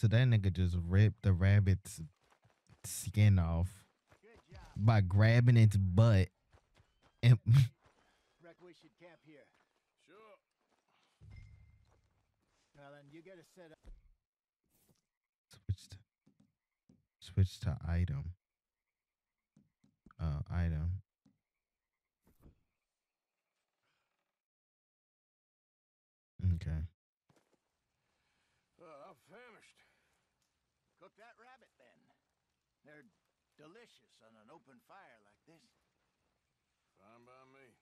So that nigga just ripped the rabbit's skin off by grabbing its butt and we should camp here. Sure. Well, then you set up. switched switch to item. Uh item. Okay. Uh, I'm famished. Cook that rabbit then. They're on an open fire like this. Fine by me.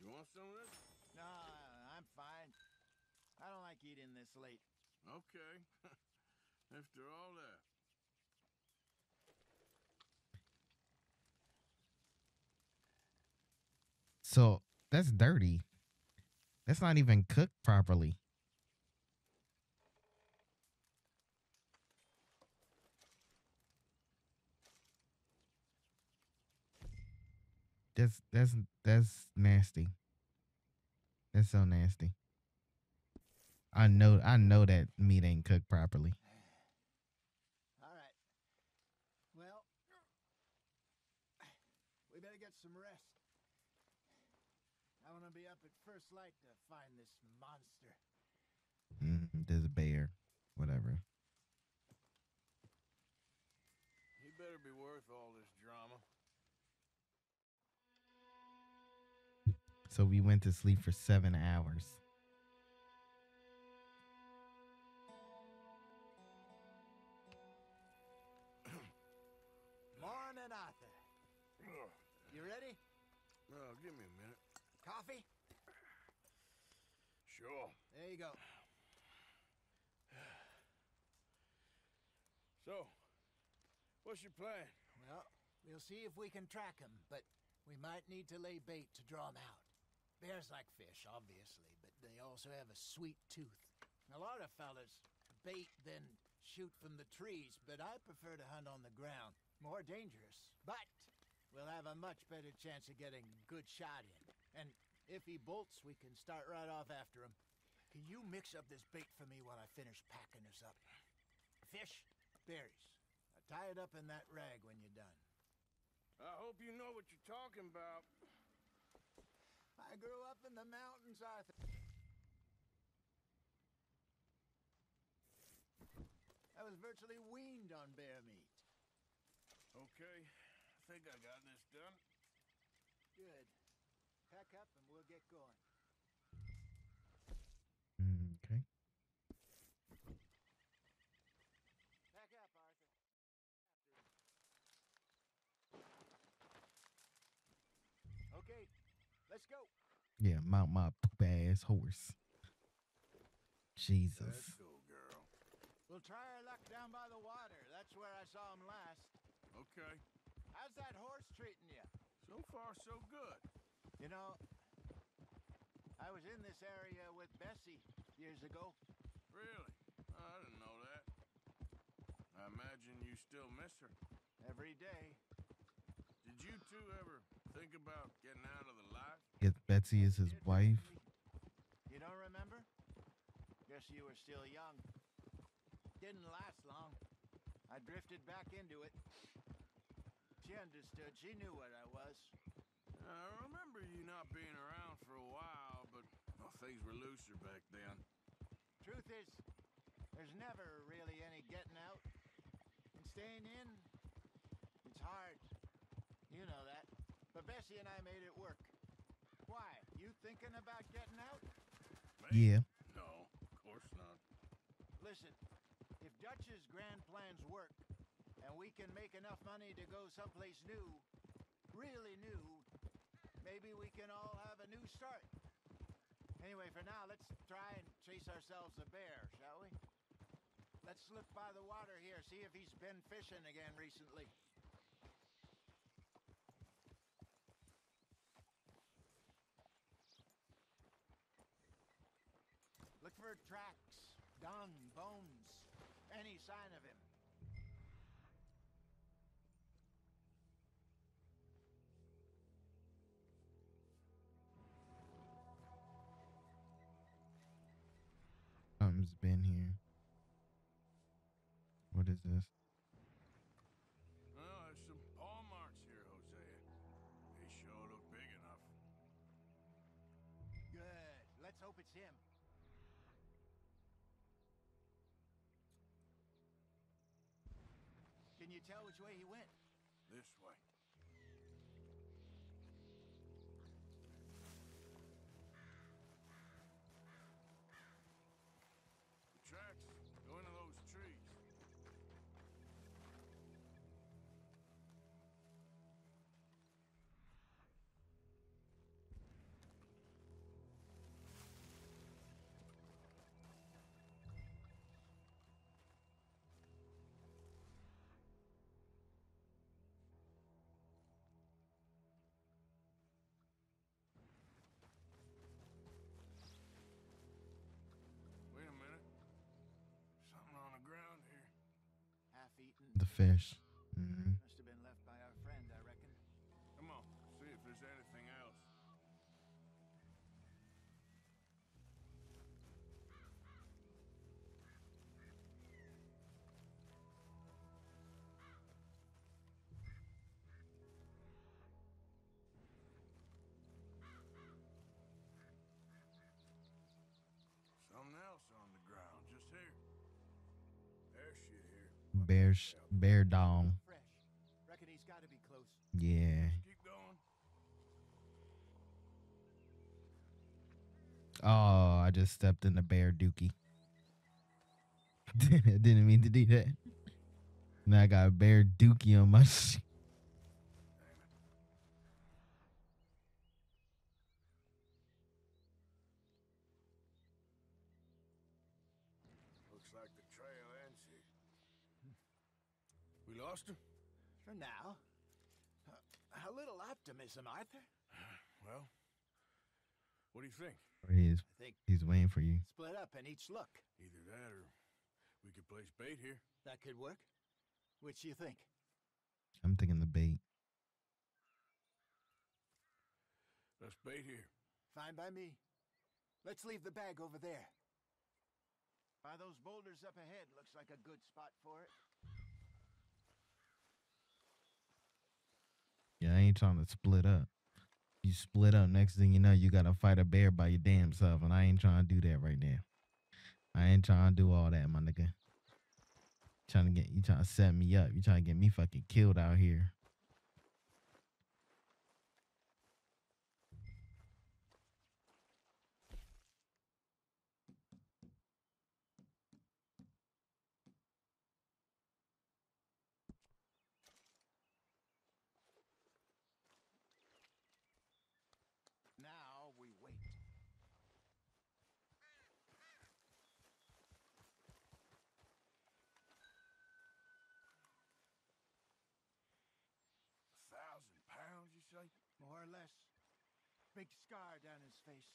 You want some of this? No, I'm fine. I don't like eating this late. Okay. After all that. So that's dirty. That's not even cooked properly. That's that's that's nasty. That's so nasty. I know I know that meat ain't cooked properly. All right. Well, we better get some rest. I want to be up at first light to find this monster. Mm, there's a bear, whatever. He better be worth all this drama. So we went to sleep for seven hours. You ready? Well, give me a minute. Coffee? Sure. There you go. So, what's your plan? Well, we'll see if we can track him, but we might need to lay bait to draw him out. Bears like fish, obviously, but they also have a sweet tooth. A lot of fellas bait then shoot from the trees, but I prefer to hunt on the ground. More dangerous, but we'll have a much better chance of getting a good shot in. And if he bolts, we can start right off after him. Can you mix up this bait for me while I finish packing this up? Fish, berries. Now tie it up in that rag when you're done. I hope you know what you're talking about. I grew up in the mountains, Arthur. I was virtually weaned on bear meat. Okay, think I got this done. Good. Pack up and we'll get going. Mm, Okay. Pack up, Arthur. Okay, let's go. Yeah, mount my poop ass horse. Jesus. Let's go, girl. We'll try our luck down by the water. That's where I saw him last. Okay. How's that horse treating you? So far, so good. You know, I was in this area with Bessie years ago. Really? I didn't know that. I imagine you still miss her. Every day. Did you two ever think about getting out of the life? Yes, Betsy is his wife. You don't remember? Guess you were still young. Didn't last long. I drifted back into it. She understood. She knew what I was. I remember you not being around for a while, but well, things were looser back then. Truth is, there's never really any getting out. And staying in, it's hard. You know that. But Bessie and I made it work. Why? You thinking about getting out? Yeah. No, of course not. Listen, if Dutch's grand plans work, and we can make enough money to go someplace new, really new, maybe we can all have a new start. Anyway, for now, let's try and chase ourselves a bear, shall we? Let's look by the water here, see if he's been fishing again recently. Look for tracks, dung, bones, any sign of him. Something's been here. What is this? Well, there's some paw marks here, Hosea. They sure look big enough. Good. Let's hope it's him. Can you tell which way he went? This way. Fish. hmm to be close. Yeah. Oh, I just stepped in the bear dookie. Didn't mean to do that. Now I got a bear dookie on my We lost him? For now. Uh, a little optimism, Arthur. Well, what do you think? He's, I think- he's waiting for you. Split up and each look. Either that or we could place bait here. That could work. Which you think? I'm thinking the bait. Let's bait here. Fine by me. Let's leave the bag over there. By those boulders up ahead, looks like a good spot for it. I ain't trying to split up. You split up, next thing you know, you gotta fight a bear by your damn self, and I ain't trying to do that right now. I ain't trying to do all that, my nigga. Trying to get you trying to set me up. You trying to get me fucking killed out here. Now we wait. A thousand pounds, you say? More or less. Big scar down his face.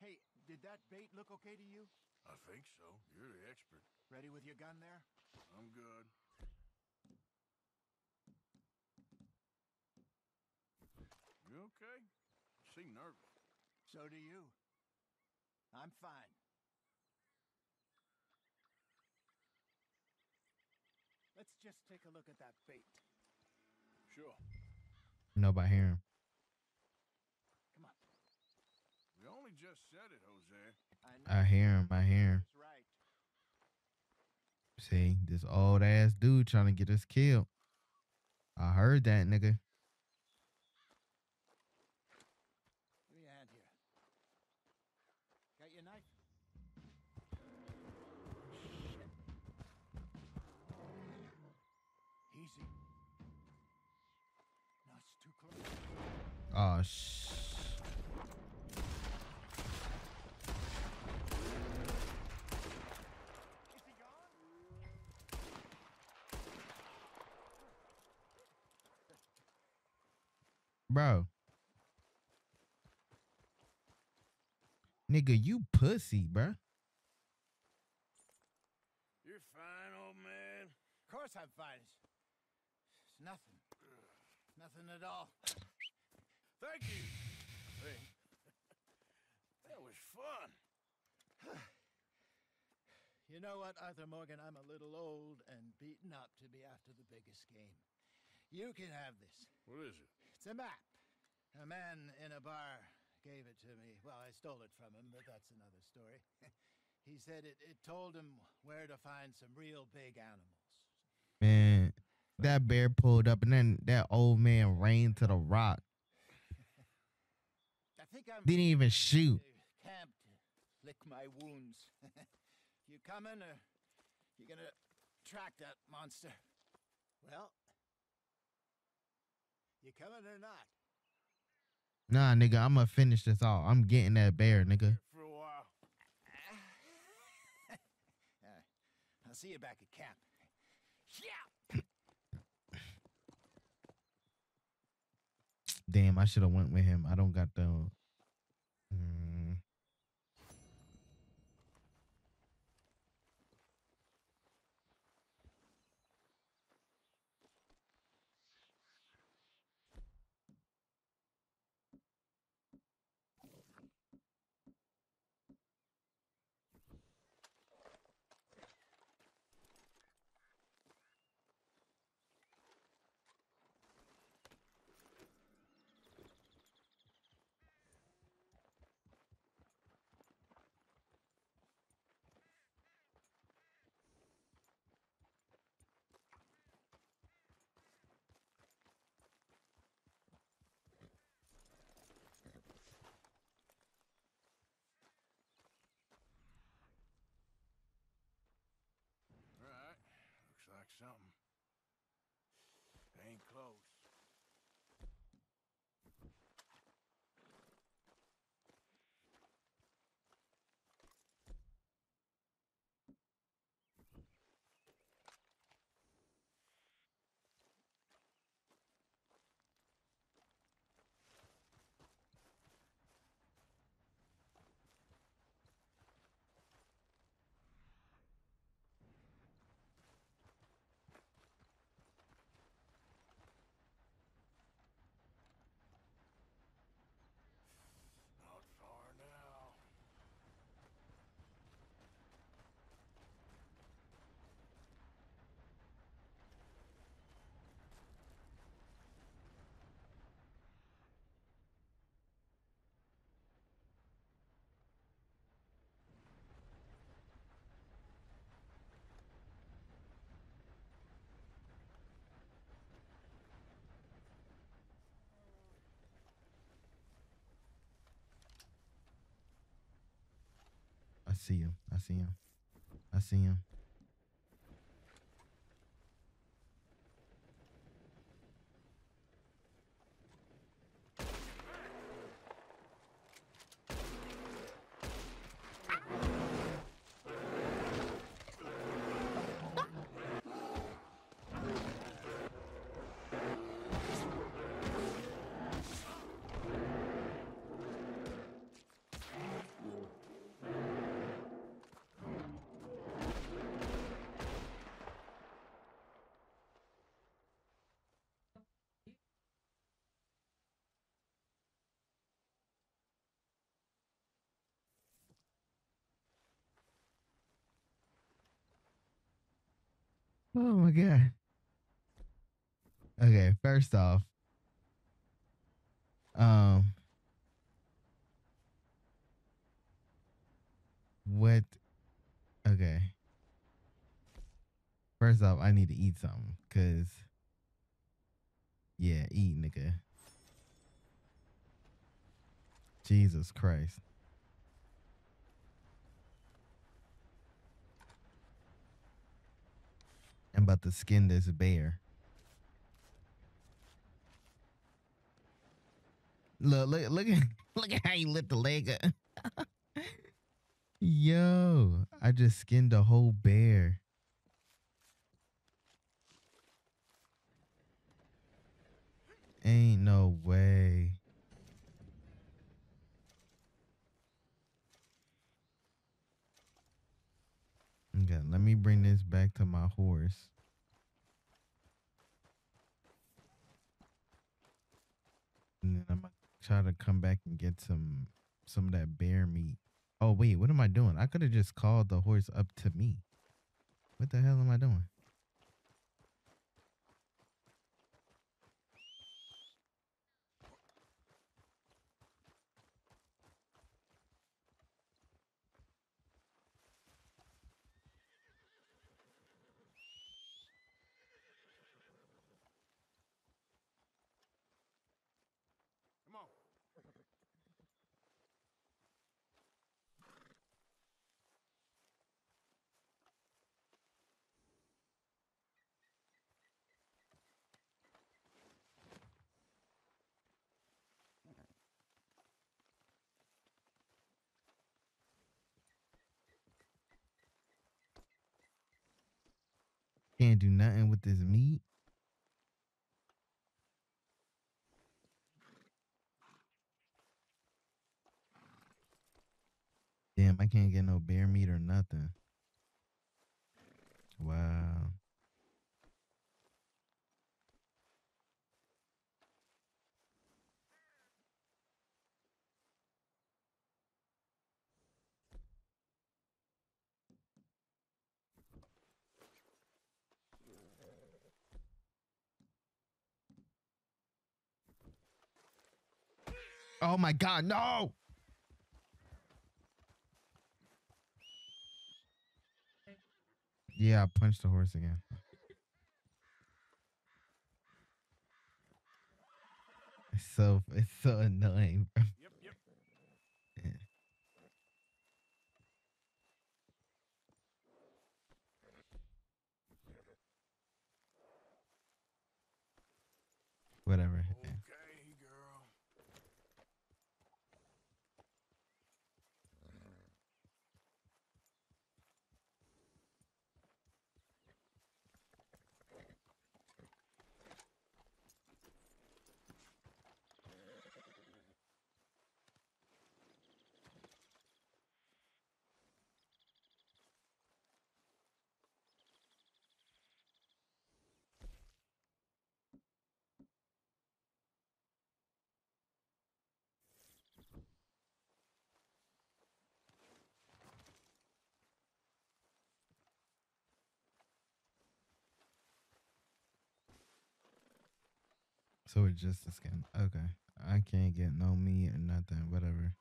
Hey, did that bait look okay to you? I think so. You're the expert. Ready with your gun there? I'm good. You okay? seem nervous. So do you. I'm fine. Let's just take a look at that bait. Sure. No, by hearing. Come on. We only just said it, Hosea. I hear him. I hear him. Right. See, this old ass dude trying to get us killed. I heard that nigga. Give me a hand here. Got your knife? Shit. Easy. No, it's too close. Oh sh. Is he gone? Bro. Nigga, you pussy, bro. You're fine, old man. Of course I'm fine. It's, it's nothing. Nothing at all. Thank you. Hey. that was fun. You know what, Arthur Morgan? I'm a little old and beaten up to be after the biggest game. You can have this. What is it? It's a map. A man in a bar gave it to me. Well, I stole it from him, but that's another story. he said it, it told him where to find some real big animals. Man, that bear pulled up and then that old man ran to the rock. I think I'm Didn't even shoot. camp to lick my wounds. you coming or you gonna track that monster? Well, you coming or not? Nah, nigga, I'm gonna finish this off. I'm getting that bear, nigga. For a while. All right. I'll see you back at camp. Yeah. Damn, I should have went with him. I don't got the. Mm. Right. Looks like something. Ain't close. Not far now. I see him. I see him. Oh my god. Okay, first off, um, what? Okay. First off, I need to eat something, cause yeah, eat, nigga. Jesus Christ. I'm about to skin this bear. Look, look, look at look at how you lit the leg up. Yo, I just skinned a whole bear. Ain't no way. Okay, let me bring this back to my horse. And then I'm gonna try to come back and get some some of that bear meat. Oh wait, what am I doing? I could have just called the horse up to me. What the hell am I doing? Can't do nothing with this meat. Damn, I can't get no bear meat or nothing. Wow. Oh my god, no! Yeah, I punched the horse again. It's so it's so annoying. Yep, yep. Whatever. Okay, girl. So it's just the skin. Okay. I can't get no meat or nothing, whatever.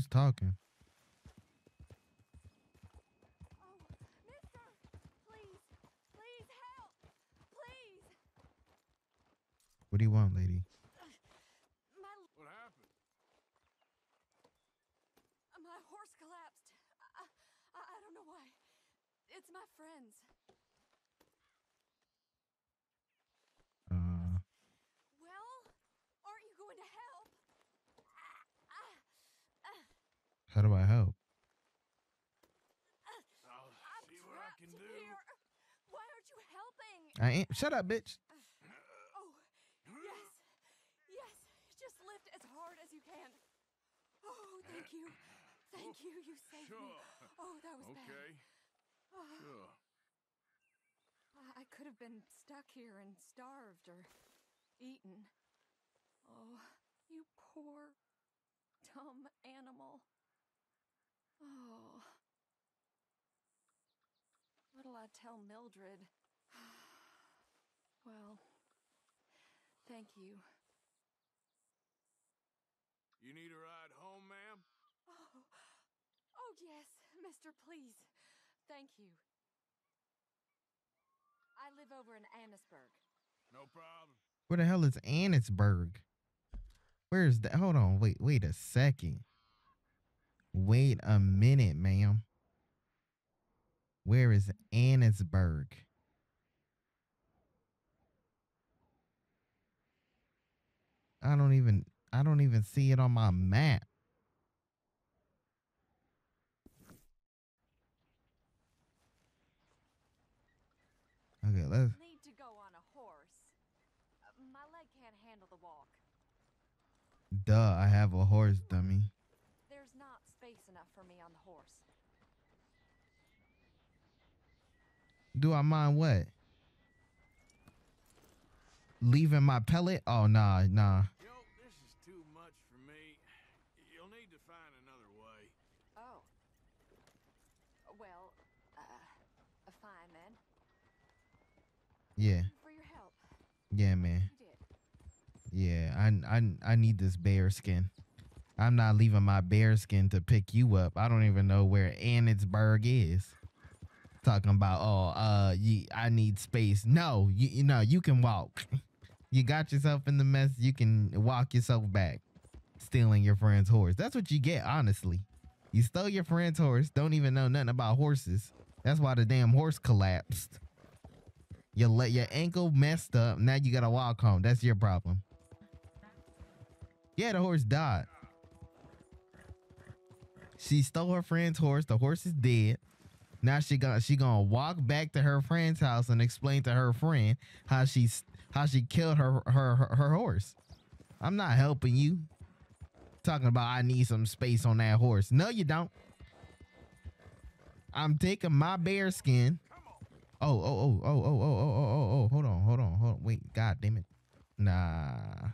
Who's talking? Please, please help! Please! What do you want, lady? My What happened? my horse collapsed. I, I I don't know why. It's my friends. Uh, Well, aren't you going to help? How do I help? I'll see what I can do. Here. Why aren't you helping? I ain't. Shut up, bitch. Oh, yes, yes. Just lift as hard as you can. Oh, thank you, thank you. You saved me. Oh, that was Okay. bad. Oh, Sure. I- I could have been stuck here and starved or eaten. Oh, you poor, dumb animal. Oh. What'll I tell Mildred? well, thank you. You need a ride home, ma'am? Oh, oh yes, Mister, please. Thank you. I live over in Annesburg. No problem. Where the hell is Annesburg? Where's that? Hold on. Wait. Wait a second. Wait a minute, ma'am. Where is Annesburg? I don't even. I don't even see it on my map. Okay, let's. Need to go on a horse. Uh, my leg can't handle the walk. Duh, I have a horse, dummy. There's not space enough for me on the horse. Do I mind what? Leaving my pellet? Oh nah, nah. Yo, this is too much for me. You'll need to find another way. Oh. Well, uh, fine then. Yeah, For your help. yeah, man. Yeah, I I I need this bear skin. I'm not leaving my bear skin to pick you up. I don't even know where Annesburg is. Talking about oh uh you, I need space. No, you you know you can walk. You got yourself in the mess. You can walk yourself back. Stealing your friend's horse. That's what you get, honestly. You stole your friend's horse. Don't even know nothing about horses. That's why the damn horse collapsed. You let your ankle messed up. Now you gotta walk home. That's your problem. Yeah, the horse died. She stole her friend's horse. The horse is dead. Now she got she gonna walk back to her friend's house and explain to her friend how she's how she killed her her her, her horse. I'm not helping you. Talking about I need some space on that horse. No, you don't. I'm taking my bear skin. Oh, oh, oh, oh, oh, oh, oh, oh, oh, oh. Hold on, hold on, hold on. Wait, god damn it. Nah.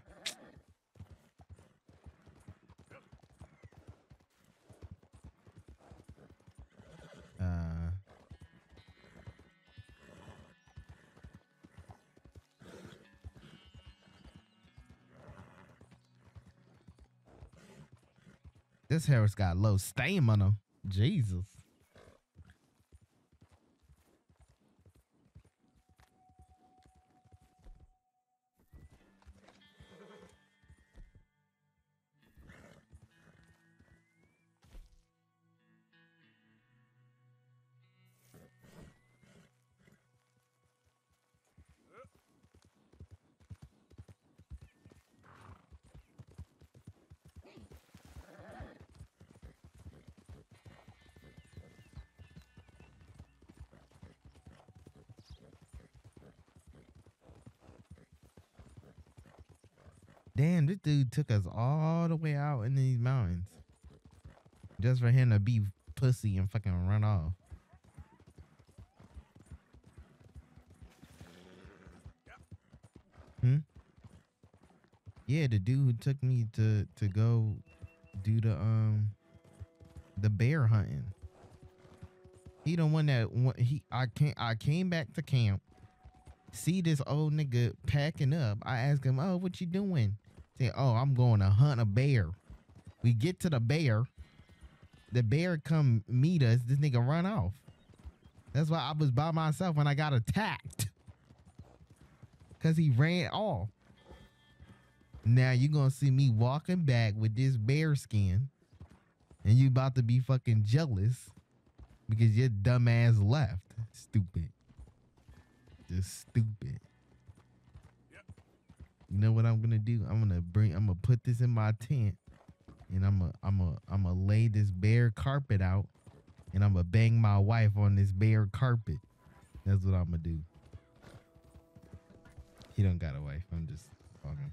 This hair's got low stamina. Jesus. Took us all the way out in these mountains. Just for him to be pussy and fucking run off. Hmm? Yeah, the dude who took me to to go do the um the bear hunting. He the one that he I came I came back to camp. See this old nigga packing up. I ask him, "Oh, what you doing?" Say, "Oh, I'm going to hunt a bear." We get to the bear. the bear come meet us, this nigga run off. That's why I was by myself when I got attacked. Cause he ran off. Now you gonna see me walking back with this bear skin, and you about to be fucking jealous because your dumb ass left. Stupid. Just stupid. You know what I'm gonna do? I'm gonna bring. I'm gonna put this in my tent, and I'm gonna. I'm gonna. I'm gonna lay this bear carpet out, and I'm gonna bang my wife on this bear carpet. That's what I'm gonna do. He don't got a wife. I'm just talking.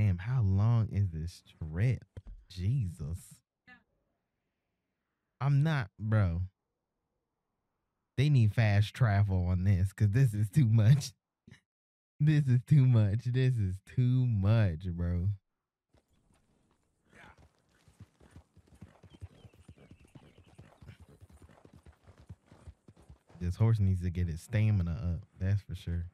Damn, how long is this trip? Jesus. I'm not, bro. They need fast travel on this because this is too much. This is too much. This is too much, bro. This horse needs to get his stamina up. That's for sure.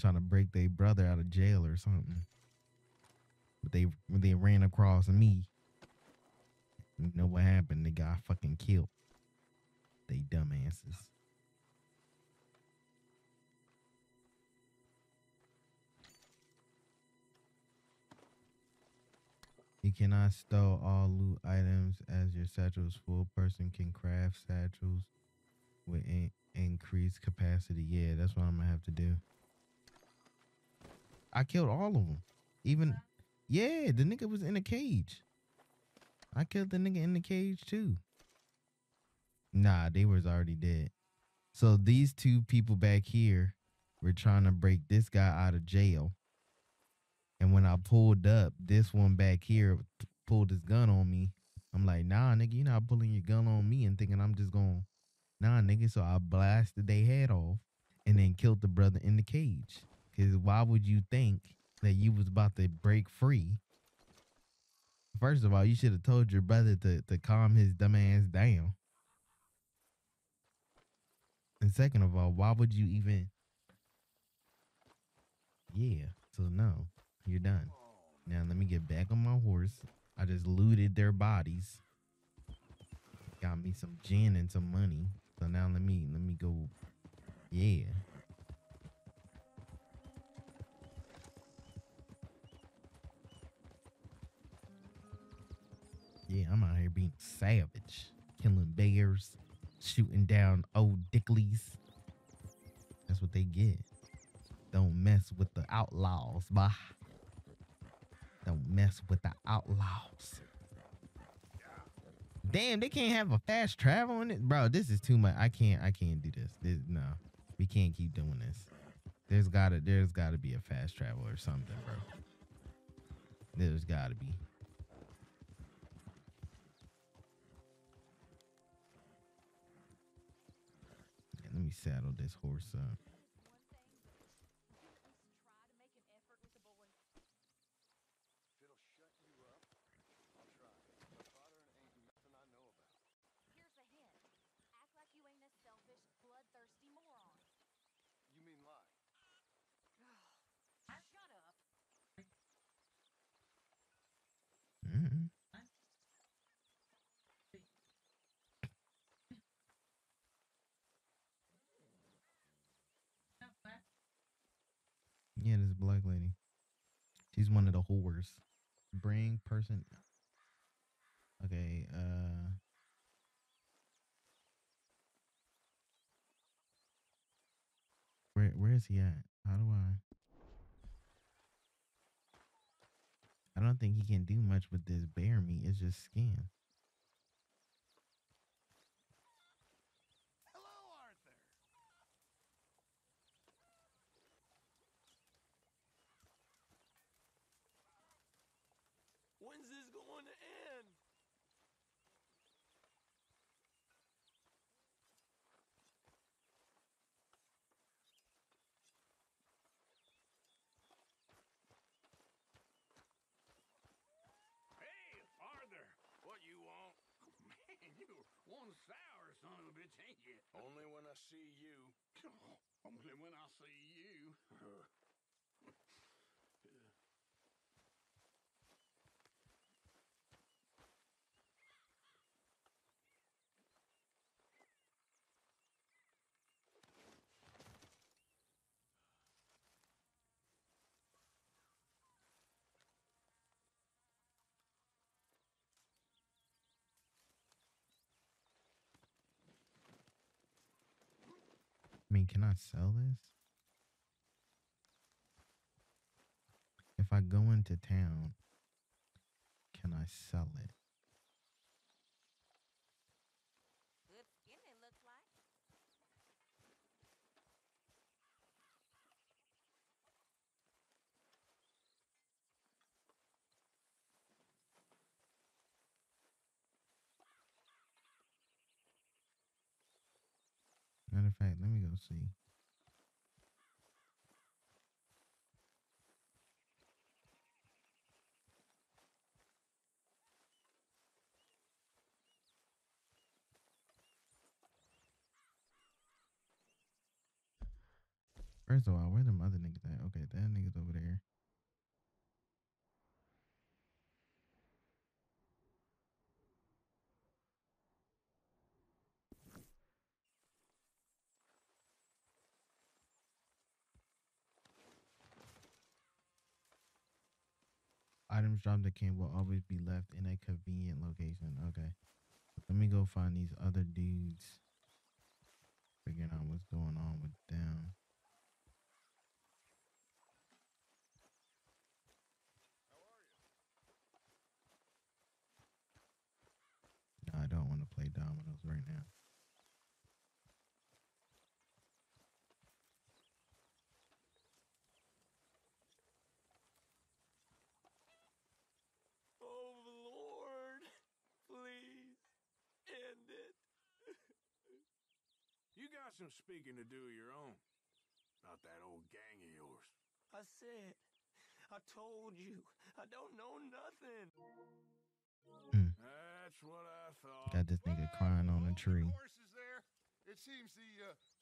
Trying to break their brother out of jail or something. But they they ran across me. You know what happened? They got fucking killed. They dumbasses. You cannot stow all loot items as your satchel is full. Pearson can craft satchels with in- increased capacity. Yeah, that's what I'm gonna have to do. I killed all of them. Even yeah, the nigga was in a cage. I killed the nigga in the cage too. Nah, they was already dead. So these two people back here were trying to break this guy out of jail. And when I pulled up, this one back here pulled his gun on me. I'm like, nah, nigga, you're not pulling your gun on me and thinking I'm just going, nah, nigga. So I blasted their head off and then killed the brother in the cage. Because why would you think that you was about to break free? First of all, you should have told your brother to, to calm his dumb ass down. And second of all, why would you even? Yeah, so no, you're done. Now let me get back on my horse. I just looted their bodies. Got me some gin and some money. So now let me let me go. Yeah. Yeah, I'm out here being savage, killing bears, shooting down old dicklies. That's what they get. Don't mess with the outlaws, bah. Don't mess with the outlaws. Damn, they can't have a fast travel in it, bro. This is too much. I can't. I can't do this. this no, we can't keep doing this. There's gotta. There's gotta be a fast travel or something, bro. There's gotta be. Let me saddle this horse up. Here's a hint. Act like you ain't a selfish, bloodthirsty moron. You mean lie? Shut up. Mm-mm. Yeah, this black lady. She's one of the whores. Bring Pearson. Okay. Uh. Where Where is he at? How do I? I don't think he can do much with this bear meat. It's just skin. When's this going to end? Hey, Arthur, what you want? Man, you one sour son of a bitch, ain't you? Only when I see you. Only when I see you. I mean, can I sell this? If I go into town, can I sell it? Good skin, it looks like. Matter of fact, let me go see. First of all, where them other niggas at? Okay, that nigga's over there. Items the camp will always be left in a convenient location. Okay. Let me go find these other dudes. Figuring out what's going on with them. I don't want to play dominoes right now. Oh, Lord. Please. End it. You got some speaking to do of your own. About that old gang of yours. I said, I told you, I don't know nothing. That's what I thought. Got this nigga crying on a tree. Horses there. It seems the uh,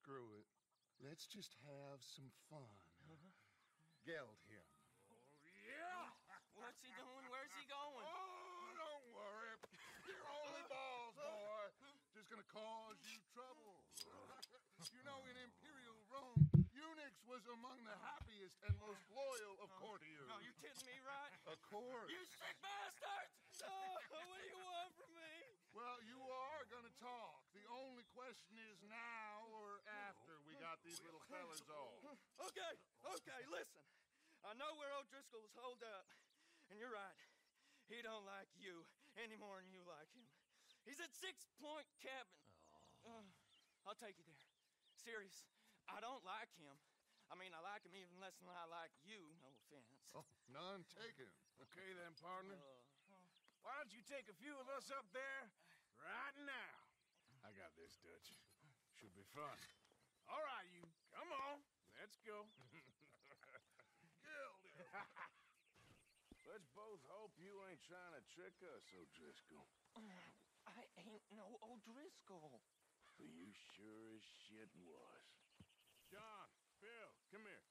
Screw it. Let's just have some fun. Uh-huh. Geld him. Oh, yeah! What's he doing? Where's he going? Oh, don't worry. You're only balls, boy. Just gonna cause you trouble. you know, in Imperial Rome, eunuchs was among the happiest and most loyal of oh, courtiers. Oh, no, you're kidding me, right? Of course. You sick bastards! Oh, what do you want from me? Well, you are gonna talk. The only question is now or after we got these little fellas off. Okay, okay, listen. I know where O'Driscoll's holed up, and you're right. He don't like you any more than you like him. He's at Six Point Cabin. Uh, I'll take you there. Serious. I don't like him. I mean, I like him even less than I like you. No offense. Oh, none taken. Okay then, partner. Uh, Why don't you take a few of us up there right now? I got this, Dutch. Should be fun. All right, you. Come on. Let's go. Let's both hope you ain't trying to trick us, O'Driscoll. I ain't no O'Driscoll. You sure as shit was. John, Bill, come here.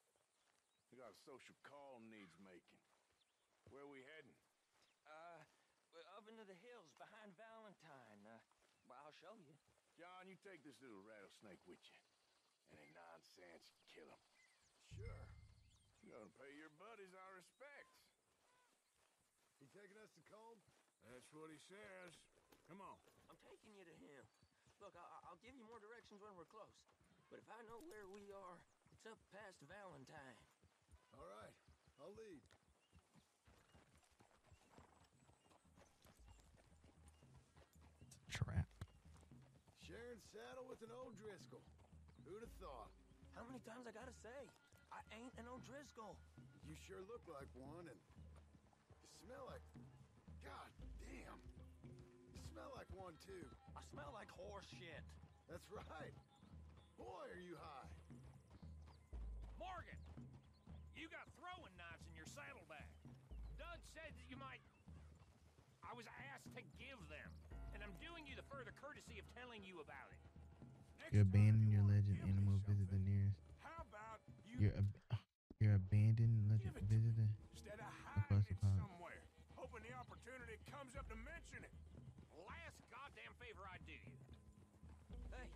We got a social call needs making. Where we heading? Uh, we're up into the hills behind Valentine. Uh, well, I'll show you. John, you take this little rattlesnake with you. Any nonsense, kill him. Sure. You gonna pay your buddies our respects. He taking us to Colm? That's what he says. Come on. I'm taking you to him. Look, I- I'll give you more directions when we're close. But if I know where we are, it's up past Valentine. All right, I'll lead. Trap. Sharing saddle with an O'Driscoll. Who'd have thought? How many times I gotta say? I ain't an O'Driscoll. You sure look like one, and you smell like. God damn. You smell like one, too. I smell like horse shit. That's right. Boy, are you high. Morgan, you got throwing knives in your saddlebag. Dud said that you might. I was asked to give them, and I'm doing you the further courtesy of telling you about it. You abandon your legend animal visit the nearest. How about you're ab- your abandoned legend visitor. instead of hiding the it pond. somewhere, hoping the opportunity comes up to mention it? Last goddamn favor I do you. Hey,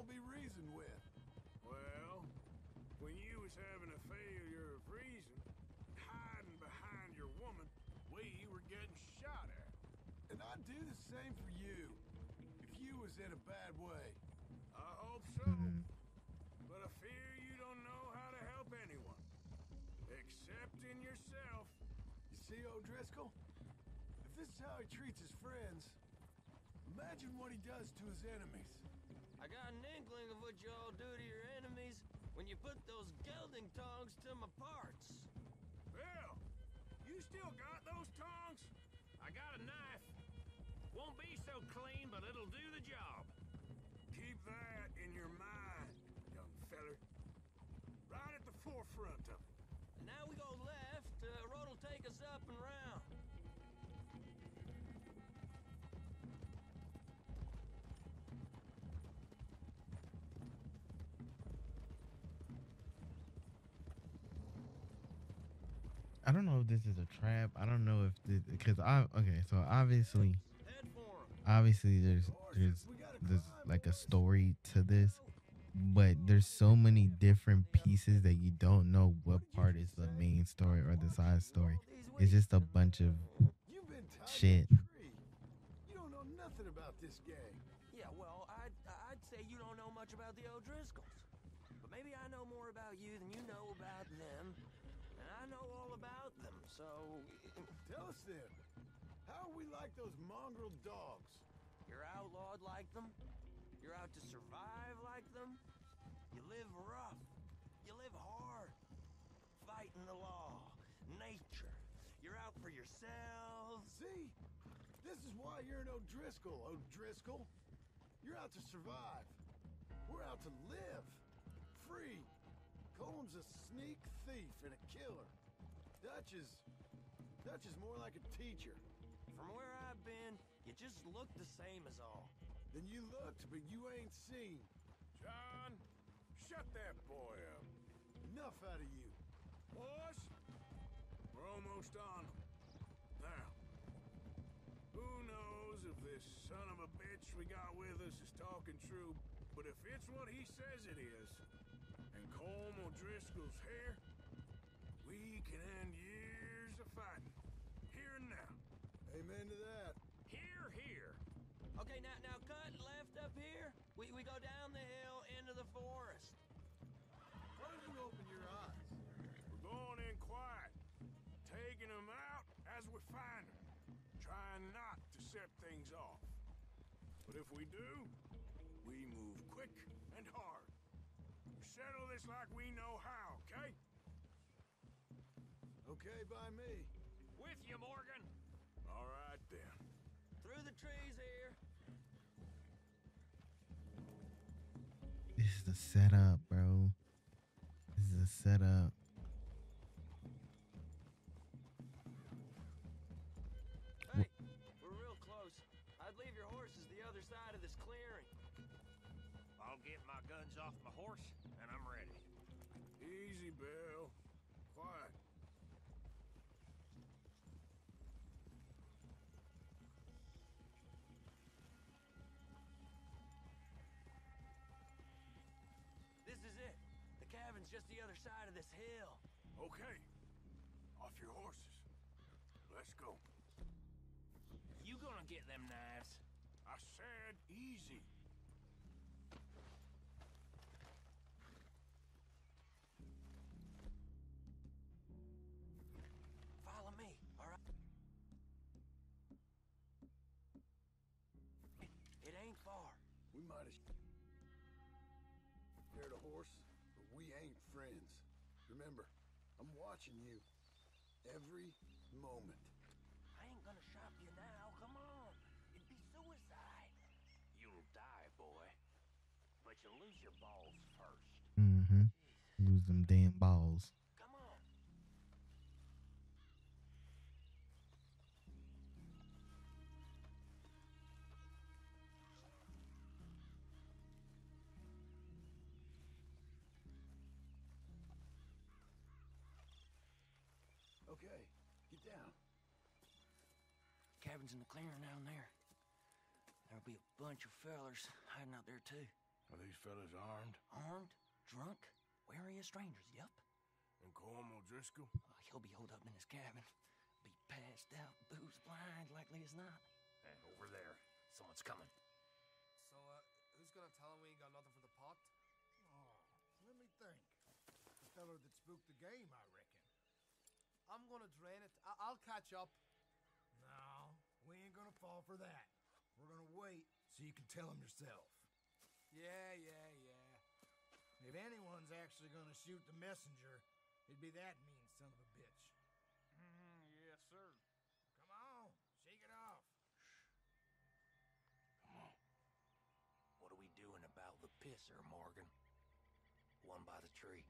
She won't be reasoned with. Well, when you was having a failure of reason, hiding behind your woman, we were getting shot at. And I'd do the same for you. If you was in a bad way. I hope so. Mm-hmm. But I fear you don't know how to help anyone. Except in yourself. You see, O'Driscoll? If this is how he treats his friends, imagine what he does to his enemies. I got an inkling of what you all do to your enemies when you put those gelding tongs to my parts. Bill, you still got those tongs? I got a knife. Won't be so clean, but it'll do the job. Keep that in your mind, I don't know if this is a trap. I don't know if because I okay. So obviously, obviously there's there's there's like a story to this, but there's so many different pieces that you don't know what part is the main story or the side story. It's just a bunch of shit. You don't know nothing about this gang. Yeah, well, I'd, I'd say you don't know much about the O'Driscolls. But maybe I know more about you than you know about them. And I know all so... Tell us then. How are we like those mongrel dogs? You're outlawed like them. You're out to survive like them. You live rough. You live hard. Fighting the law. Nature. You're out for yourselves. See? This is why you're an O'Driscoll, O'Driscoll. You're out to survive. We're out to live. Free. Colm's a sneak thief and a killer. Dutch is... Dutch is more like a teacher. From where I've been, you just look the same as all. Then you looked, but you ain't seen. John, shut that boy up. Enough out of you. Boys, we're almost on 'em. Now, who knows if this son of a bitch we got with us is talking true, but if it's what he says it is, and Colm O'Driscoll's here, we can end years of fighting. Here and now. Amen to that. Hear, hear. Okay, now now cut left up here. We, we go down the hill into the forest. Why don't you open your eyes? We're going in quiet. Take trying not to set things off. But if we do, we move quick and hard. We settle this like we know how, okay? Okay by me. With you, Morgan. All right then. Through the trees here. This is the setup, bro. This is the setup. Hey, we're real close. I'd leave your horses the other side of this clearing. I'll get my guns off my horse, and I'm ready. Easy, Bill. Just the other side of this hill. Okay. Off your horses. Let's go. You gonna get them knives? I said easy. Watching you every moment. I ain't gonna shop you now. Come on. It'd be suicide. You'll die, boy. But you'll lose your balls first. Mm-hmm. Lose them damn balls. Cabin's in the clearing down there. There'll be a bunch of fellers hiding out there too. Are these fellas armed? Armed, drunk, wary of strangers. yep. And Colm O'Driscoll? Uh, he'll be holed up in his cabin. Be passed out, booze blind, likely as not. And over there, someone's coming. So, uh, who's gonna tell him we ain't got nothing for the pot? Oh, let me think. The feller that spooked the game, I reckon. I'm gonna drain it. I- I'll catch up. No, we ain't gonna fall for that. We're gonna wait so you can tell him yourself. Yeah, yeah, yeah. If anyone's actually gonna shoot the messenger, it'd be that mean son of a bitch. Mm, yes, sir. Come on, shake it off. What are we doing about the pisser, Morgan? One by the tree.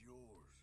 Yours,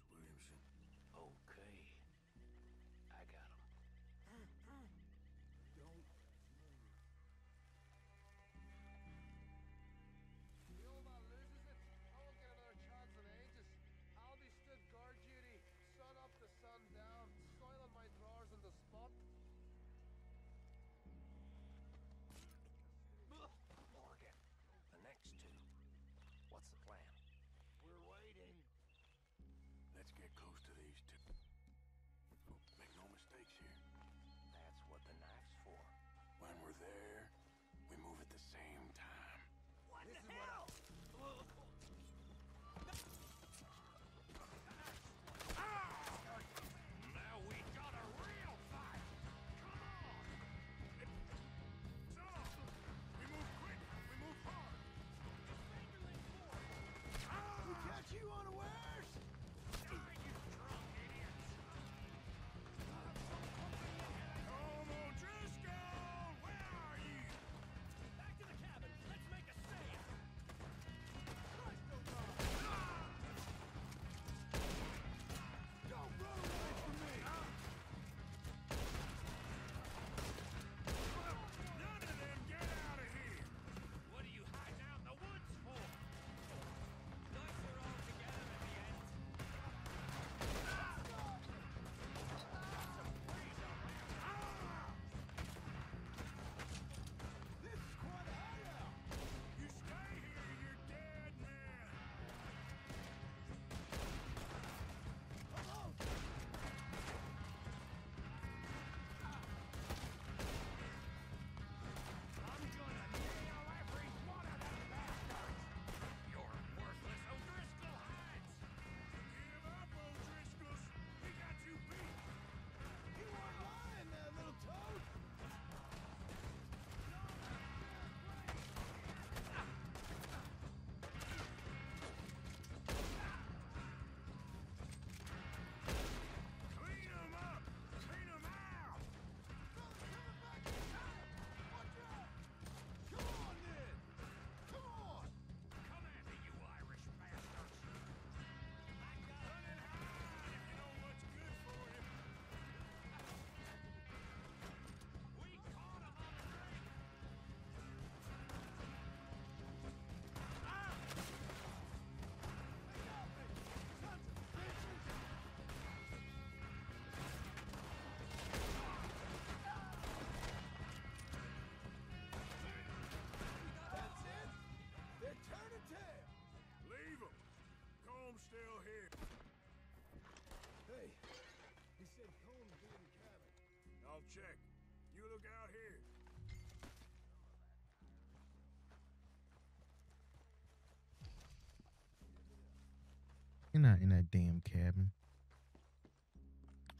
not in that damn cabin.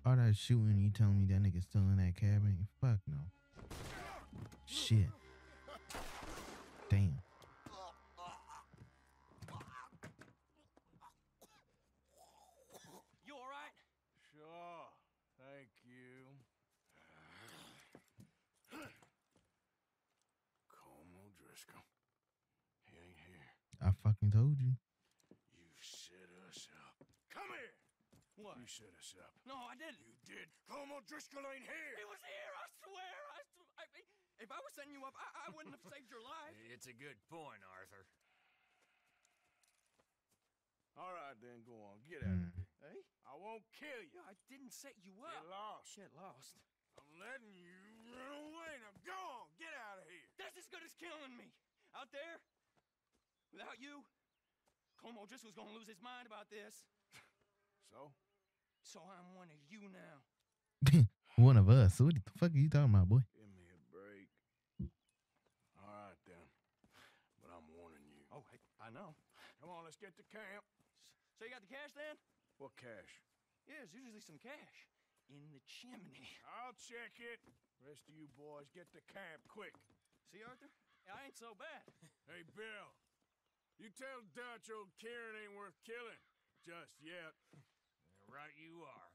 All that shooting, you telling me that nigga's still in that cabin? Fuck no. Shit. Damn. You all right? Sure. Thank you. Colm O'Driscoll. He ain't here. I fucking told you. You set us up. Come here! What? You set us up. No, I didn't. You did. Colm O'Driscoll ain't here! He was here, I swear. I, sw- I mean, if I was setting you up, I, I wouldn't have saved your life. It's a good point, Arthur. All right, then, go on. Get out of hmm. here. Hey? I won't kill you. I didn't set you Get up. lost. Shit, lost. I'm letting you run away. Now go on. Get out of here. That's as good as killing me. Out there, without you, Como just was gonna lose his mind about this. So? So I'm one of you now. One of us. What the fuck are you talking about, boy? Give me a break. All right, then. But I'm warning you. Oh, hey, I know. Come on, let's get to camp. So you got the cash then? What cash? Yeah, there's usually some cash in the chimney. I'll check it. Rest of you boys, get to camp quick. See, Arthur? I ain't so bad. Hey, Bill. You tell Dutch old Kieran ain't worth killing. Just yet. right you are.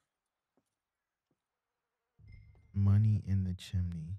Money in the chimney.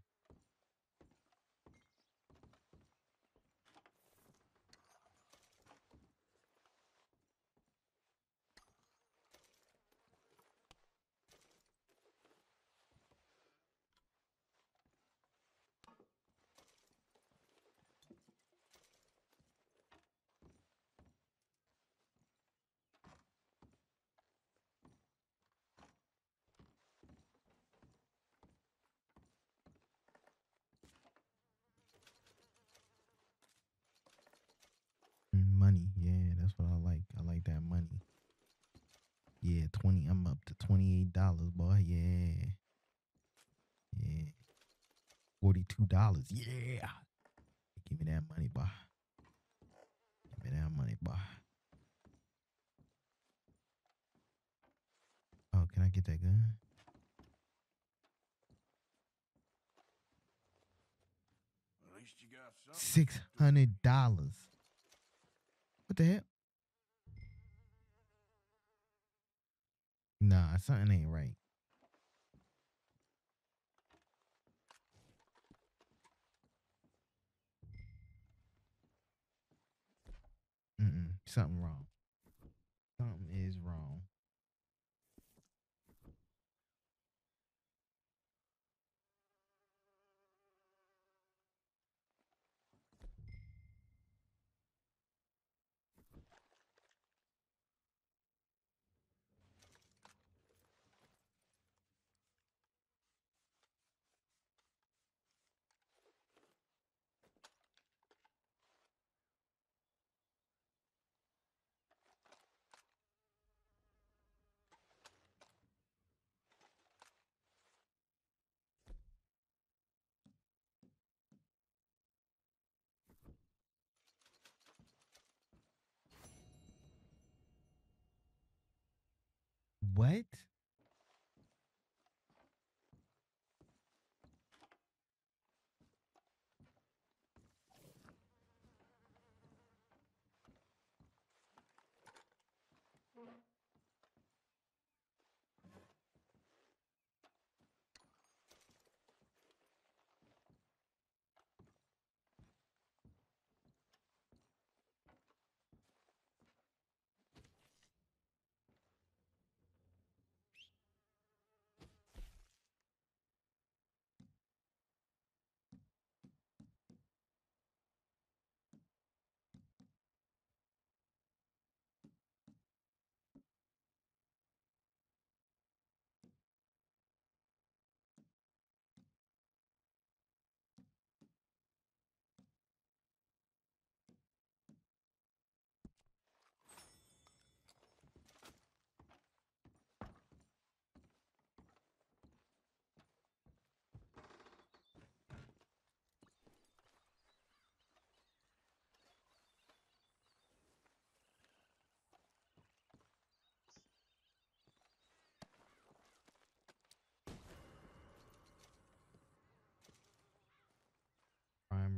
Mm, Money, yeah, that's what I like. I like that money. Yeah, twenty. I'm up to twenty eight dollars, boy. Yeah, yeah. Forty two dollars. Yeah. Give me that money, boy. Give me that money, boy. Oh, can I get that gun? At least you got something. Six hundred dollars. What the hell? Nah, something ain't right. Mm-mm, something wrong. Something is wrong. What?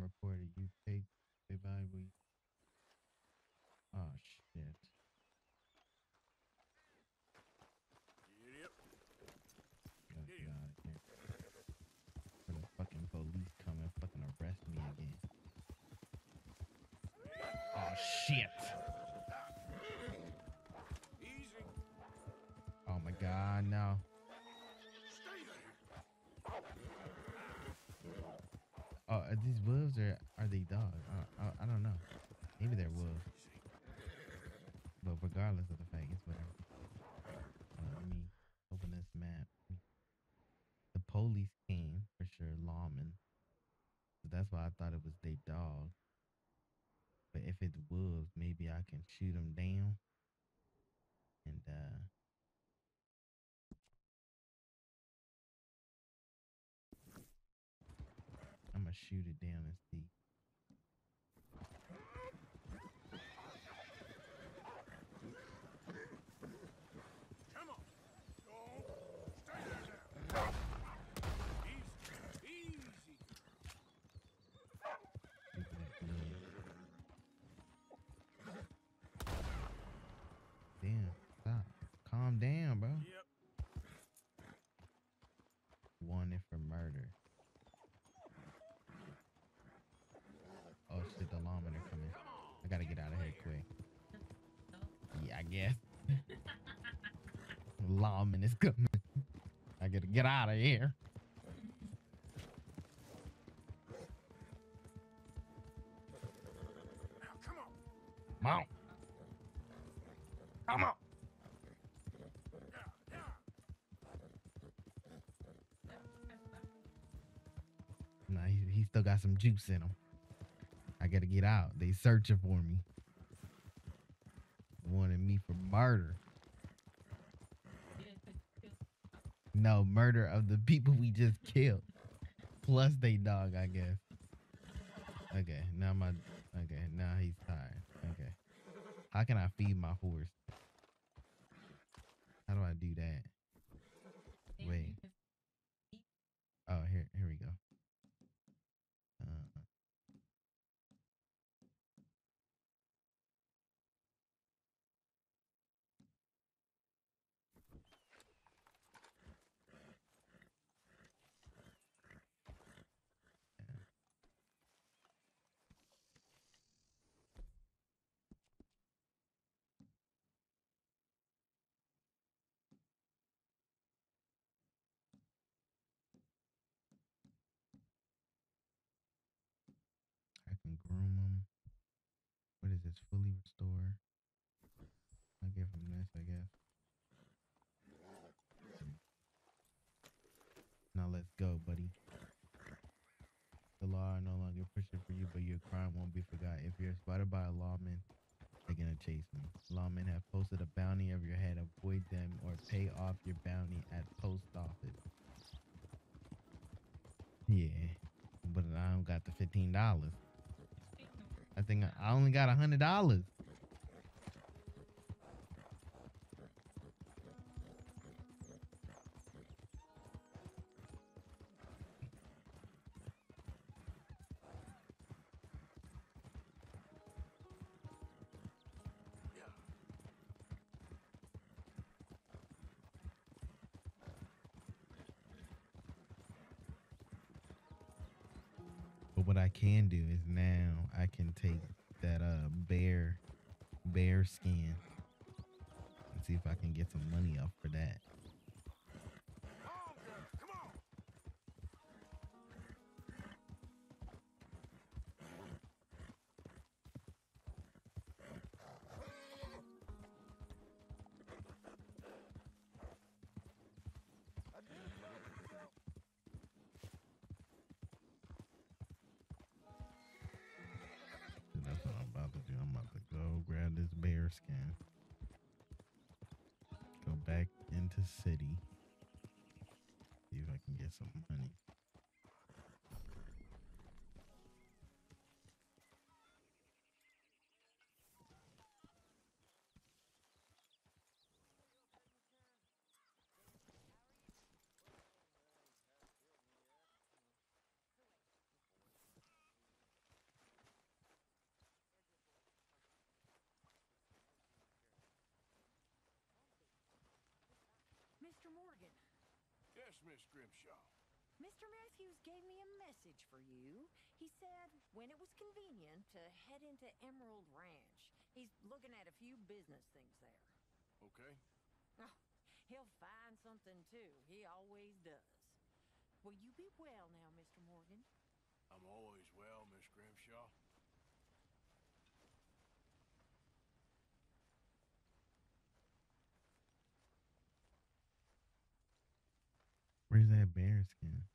reported. You take the valuable. Oh shit. Yep. Gotta get the fucking police come and fucking arrest me again. Oh shit. Easy. Oh my god, no. These wolves or are they dogs? I, I, I don't know. Maybe they're wolves. But regardless of the fact, it's whatever. Let me open this map. The police came for sure, lawmen. So that's why I thought it was they dog. But if it's wolves, maybe I can shoot them down. And uh shoot it down and see. Come on. Don't stay there now. Easy. Easy. People that blood. Damn, stop. Calm down, bro. Yep. Wanted for murder. Oh shit, the lawmen are coming. I gotta get out of here quick. Yeah, I guess. lawman is coming. I gotta get out of here. Now, come on. Come on. Come on. Nah, he, he still got some juice in him. I gotta get out. They searching for me. Wanted me for murder. No, murder of the people we just killed. Plus they dog, I guess. Okay, now my okay, now he's tired. Okay. How can I feed my horse? How do I do that? Wait. Oh, here here we go. Uh, I can groom them. What is this? Fully restore. I'll give him this, I guess. Now let's go, buddy. The law are no longer pushing for you, but your crime won't be forgot. If you're spotted by a lawman, they're gonna chase me. Lawmen have posted a bounty over your head. Avoid them or pay off your bounty at post office. Yeah, but I don't got the fifteen dollars. I think I- I only got a hundred dollars. But what I can do is now I can take that uh bear bear skin and see if I can get some money off for that. Yes, Miss Grimshaw. Mr. Matthews gave me a message for you. He said when it was convenient to head into Emerald Ranch. He's looking at a few business things there. Okay. Oh, he'll find something too. He always does. Will you be well now, Mr. Morgan? I'm always well, Miss Grimshaw. Where's that bear skin?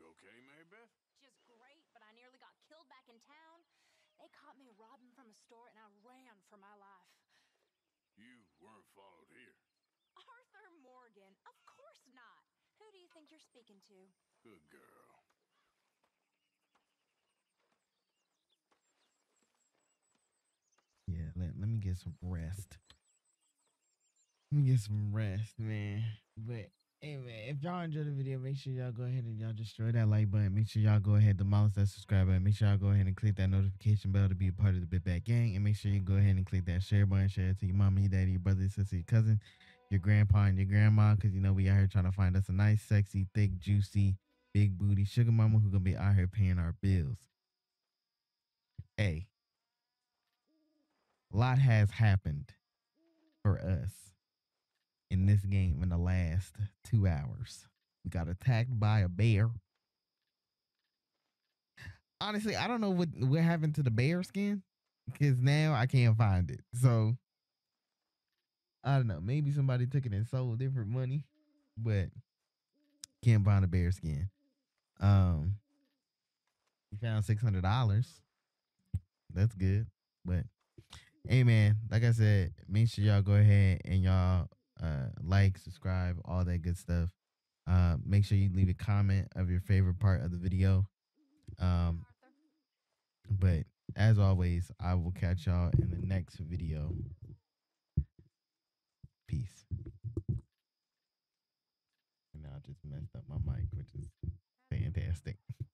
You okay, Marybeth? Just great, but I nearly got killed back in town. They caught me robbing from a store and I ran for my life. You weren't followed here. Arthur Morgan, of course not. Who do you think you're speaking to? Good girl. Yeah, let, let me get some rest. Let me get some rest, man. But hey man, if y'all enjoyed the video, make sure y'all go ahead and y'all destroy that like button. Make sure y'all go ahead demolish that subscribe button. Make sure y'all go ahead and click that notification bell to be a part of the Big Bad Gang. And make sure you go ahead and click that share button. Share it to your mama, your daddy, your brother, your sister, your cousin, your grandpa, and your grandma. Cause you know we out here trying to find us a nice, sexy, thick, juicy, big booty sugar mama who gonna be out here paying our bills. Hey, a lot has happened for us in this game in the last two hours. We got attacked by a bear. Honestly, I don't know what what happened to the bear skin because now I can't find it. So I don't know. Maybe somebody took it and sold for money, but can't find a bear skin. Um, we found six hundred dollars. That's good, but hey man, like I said, make sure y'all go ahead and y'all uh like, subscribe, all that good stuff. Uh make sure you leave a comment of your favorite part of the video. Um but as always, I will catch y'all in the next video. Peace. And now I just messed up my mic, which is